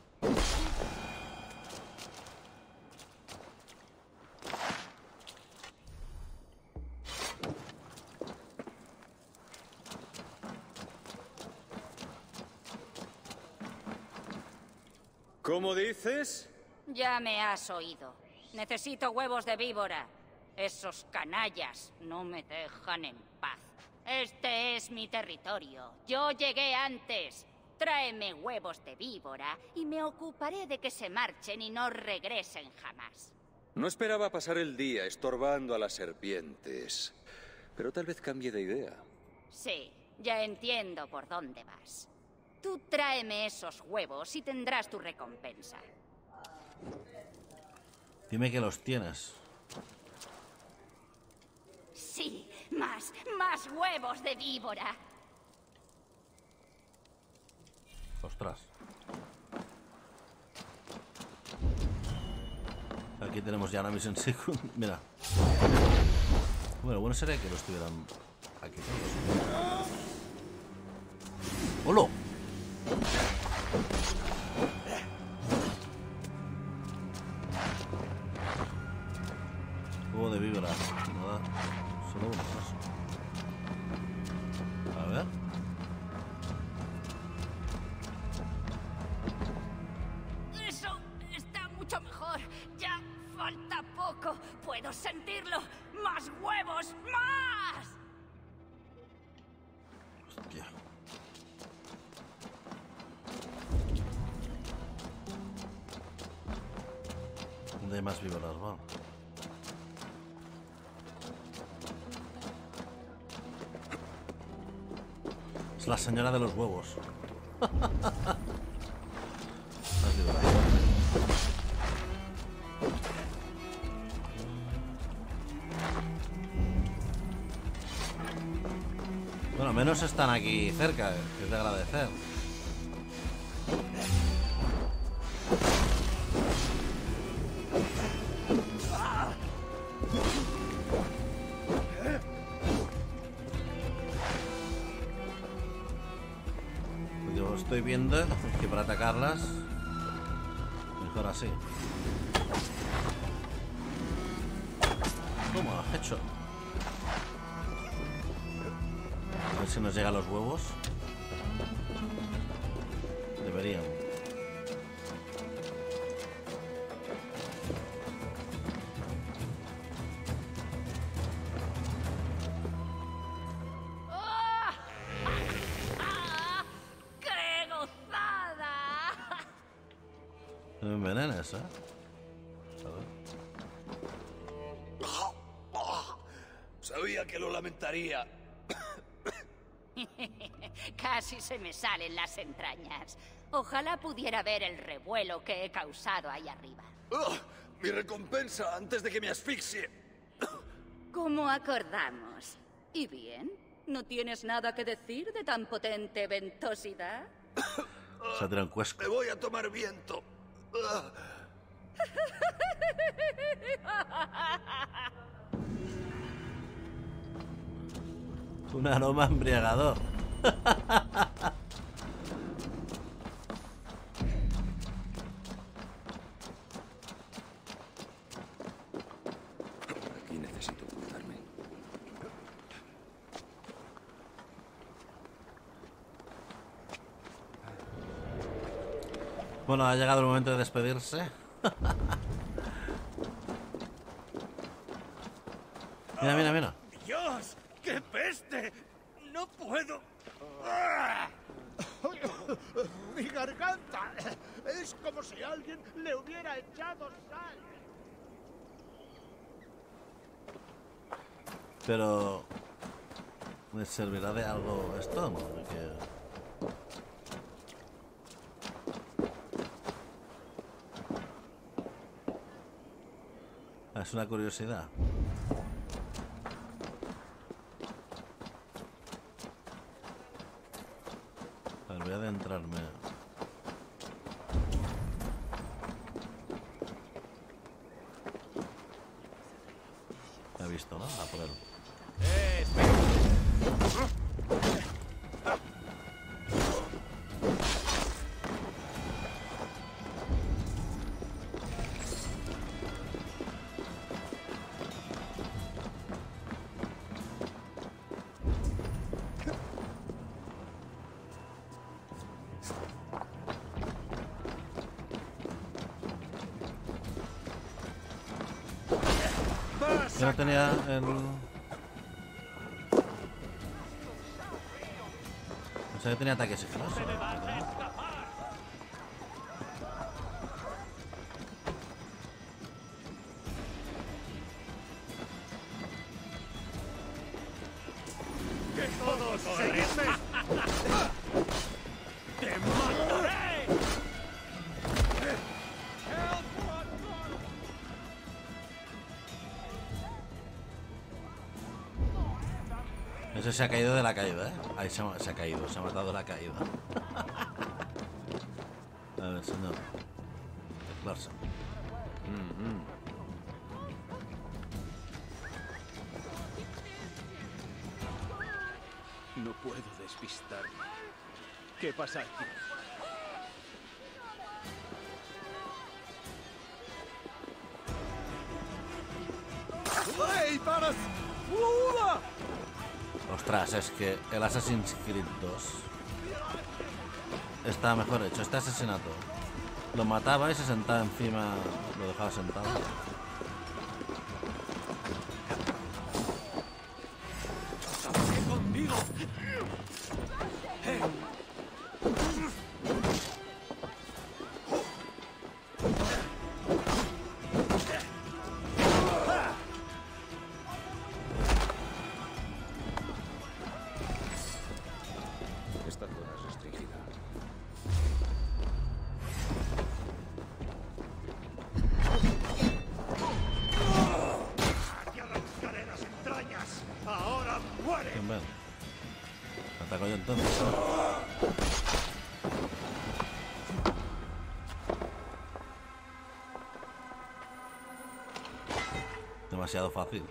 [SPEAKER 2] ¿Cómo dices?
[SPEAKER 7] Ya me has oído. Necesito huevos de víbora. Esos canallas no me dejan en paz. Este es mi territorio. Yo llegué antes. Tráeme huevos de víbora y me ocuparé de que se marchen y no regresen jamás.
[SPEAKER 2] No esperaba pasar el día estorbando a las serpientes. Pero tal vez cambie de idea.
[SPEAKER 7] Sí, ya entiendo por dónde vas. Tú tráeme esos huevos y tendrás tu recompensa.
[SPEAKER 1] Dime que los tienes.
[SPEAKER 7] Sí, más, más huevos de víbora.
[SPEAKER 1] Ostras. Aquí tenemos ya la misión secund. Mira. Bueno, bueno sería que los tuvieran aquí todos. ¡Holo! Señora de los huevos. Bueno, menos están aquí cerca, que es de agradecer. Mejor así. ¿Cómo? Hecho. A ver si nos llega a los huevos.
[SPEAKER 7] Salen las entrañas. Ojalá pudiera ver el revuelo que he causado ahí arriba.
[SPEAKER 24] ¡Ah! Mi recompensa antes de que me asfixie.
[SPEAKER 7] Como acordamos. ¿Y bien? ¿No tienes nada que decir de tan potente ventosidad?
[SPEAKER 1] Un.
[SPEAKER 24] Me voy a tomar viento.
[SPEAKER 1] Un aroma embriagador.
[SPEAKER 24] Aquí necesito ocultarme.
[SPEAKER 1] Bueno, ha llegado el momento de despedirse. mira, mira, mira.
[SPEAKER 10] ¡Dios! ¡Qué peste! ¡No puedo! ¡Mi garganta! Es como si alguien le hubiera echado sal.
[SPEAKER 1] Pero... ¿Me servirá de algo esto? Ah, Es una curiosidad. Tenía el... Sea, que tenía ataque Se ha caído de la caída, ¿eh? Ahí se ha, caído, se ha matado la caída. A ver, señor. Larsen.
[SPEAKER 9] No puedo despistarme. ¿Qué pasa aquí?
[SPEAKER 1] Que el Assassin's Creed 2 está mejor hecho. Este asesinato lo mataba y se sentaba encima, lo dejaba sentado. fácil.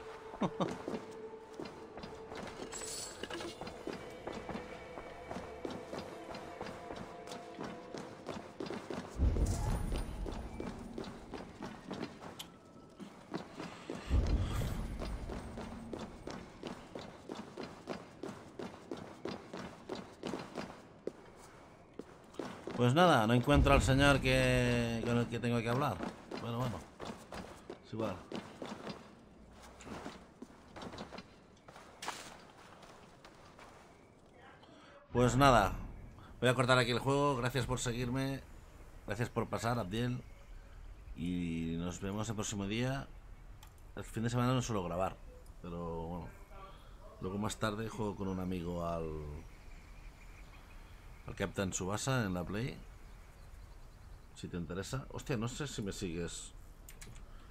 [SPEAKER 1] Pues nada, no encuentro al señor que con el que tengo que hablar. Bueno, bueno. Es igual. Pues nada, voy a cortar aquí el juego. Gracias por seguirme. Gracias por pasar, Abdiel. Y nos vemos el próximo día. El fin de semana no suelo grabar, pero bueno. Luego más tarde juego con un amigo al. al Captain Subasa en la Play. Si te interesa. Hostia, no sé si me sigues.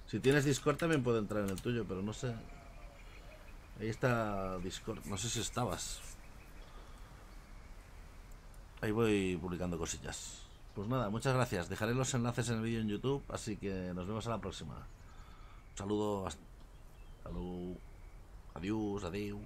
[SPEAKER 1] Si tienes Discord también puedo entrar en el tuyo, pero no sé. Ahí está Discord. No sé si estabas. Ahí voy publicando cosillas. Pues nada, muchas gracias. Dejaré los enlaces en el vídeo en YouTube, así que nos vemos a la próxima. Un saludo. Hasta. Adiós, adiós.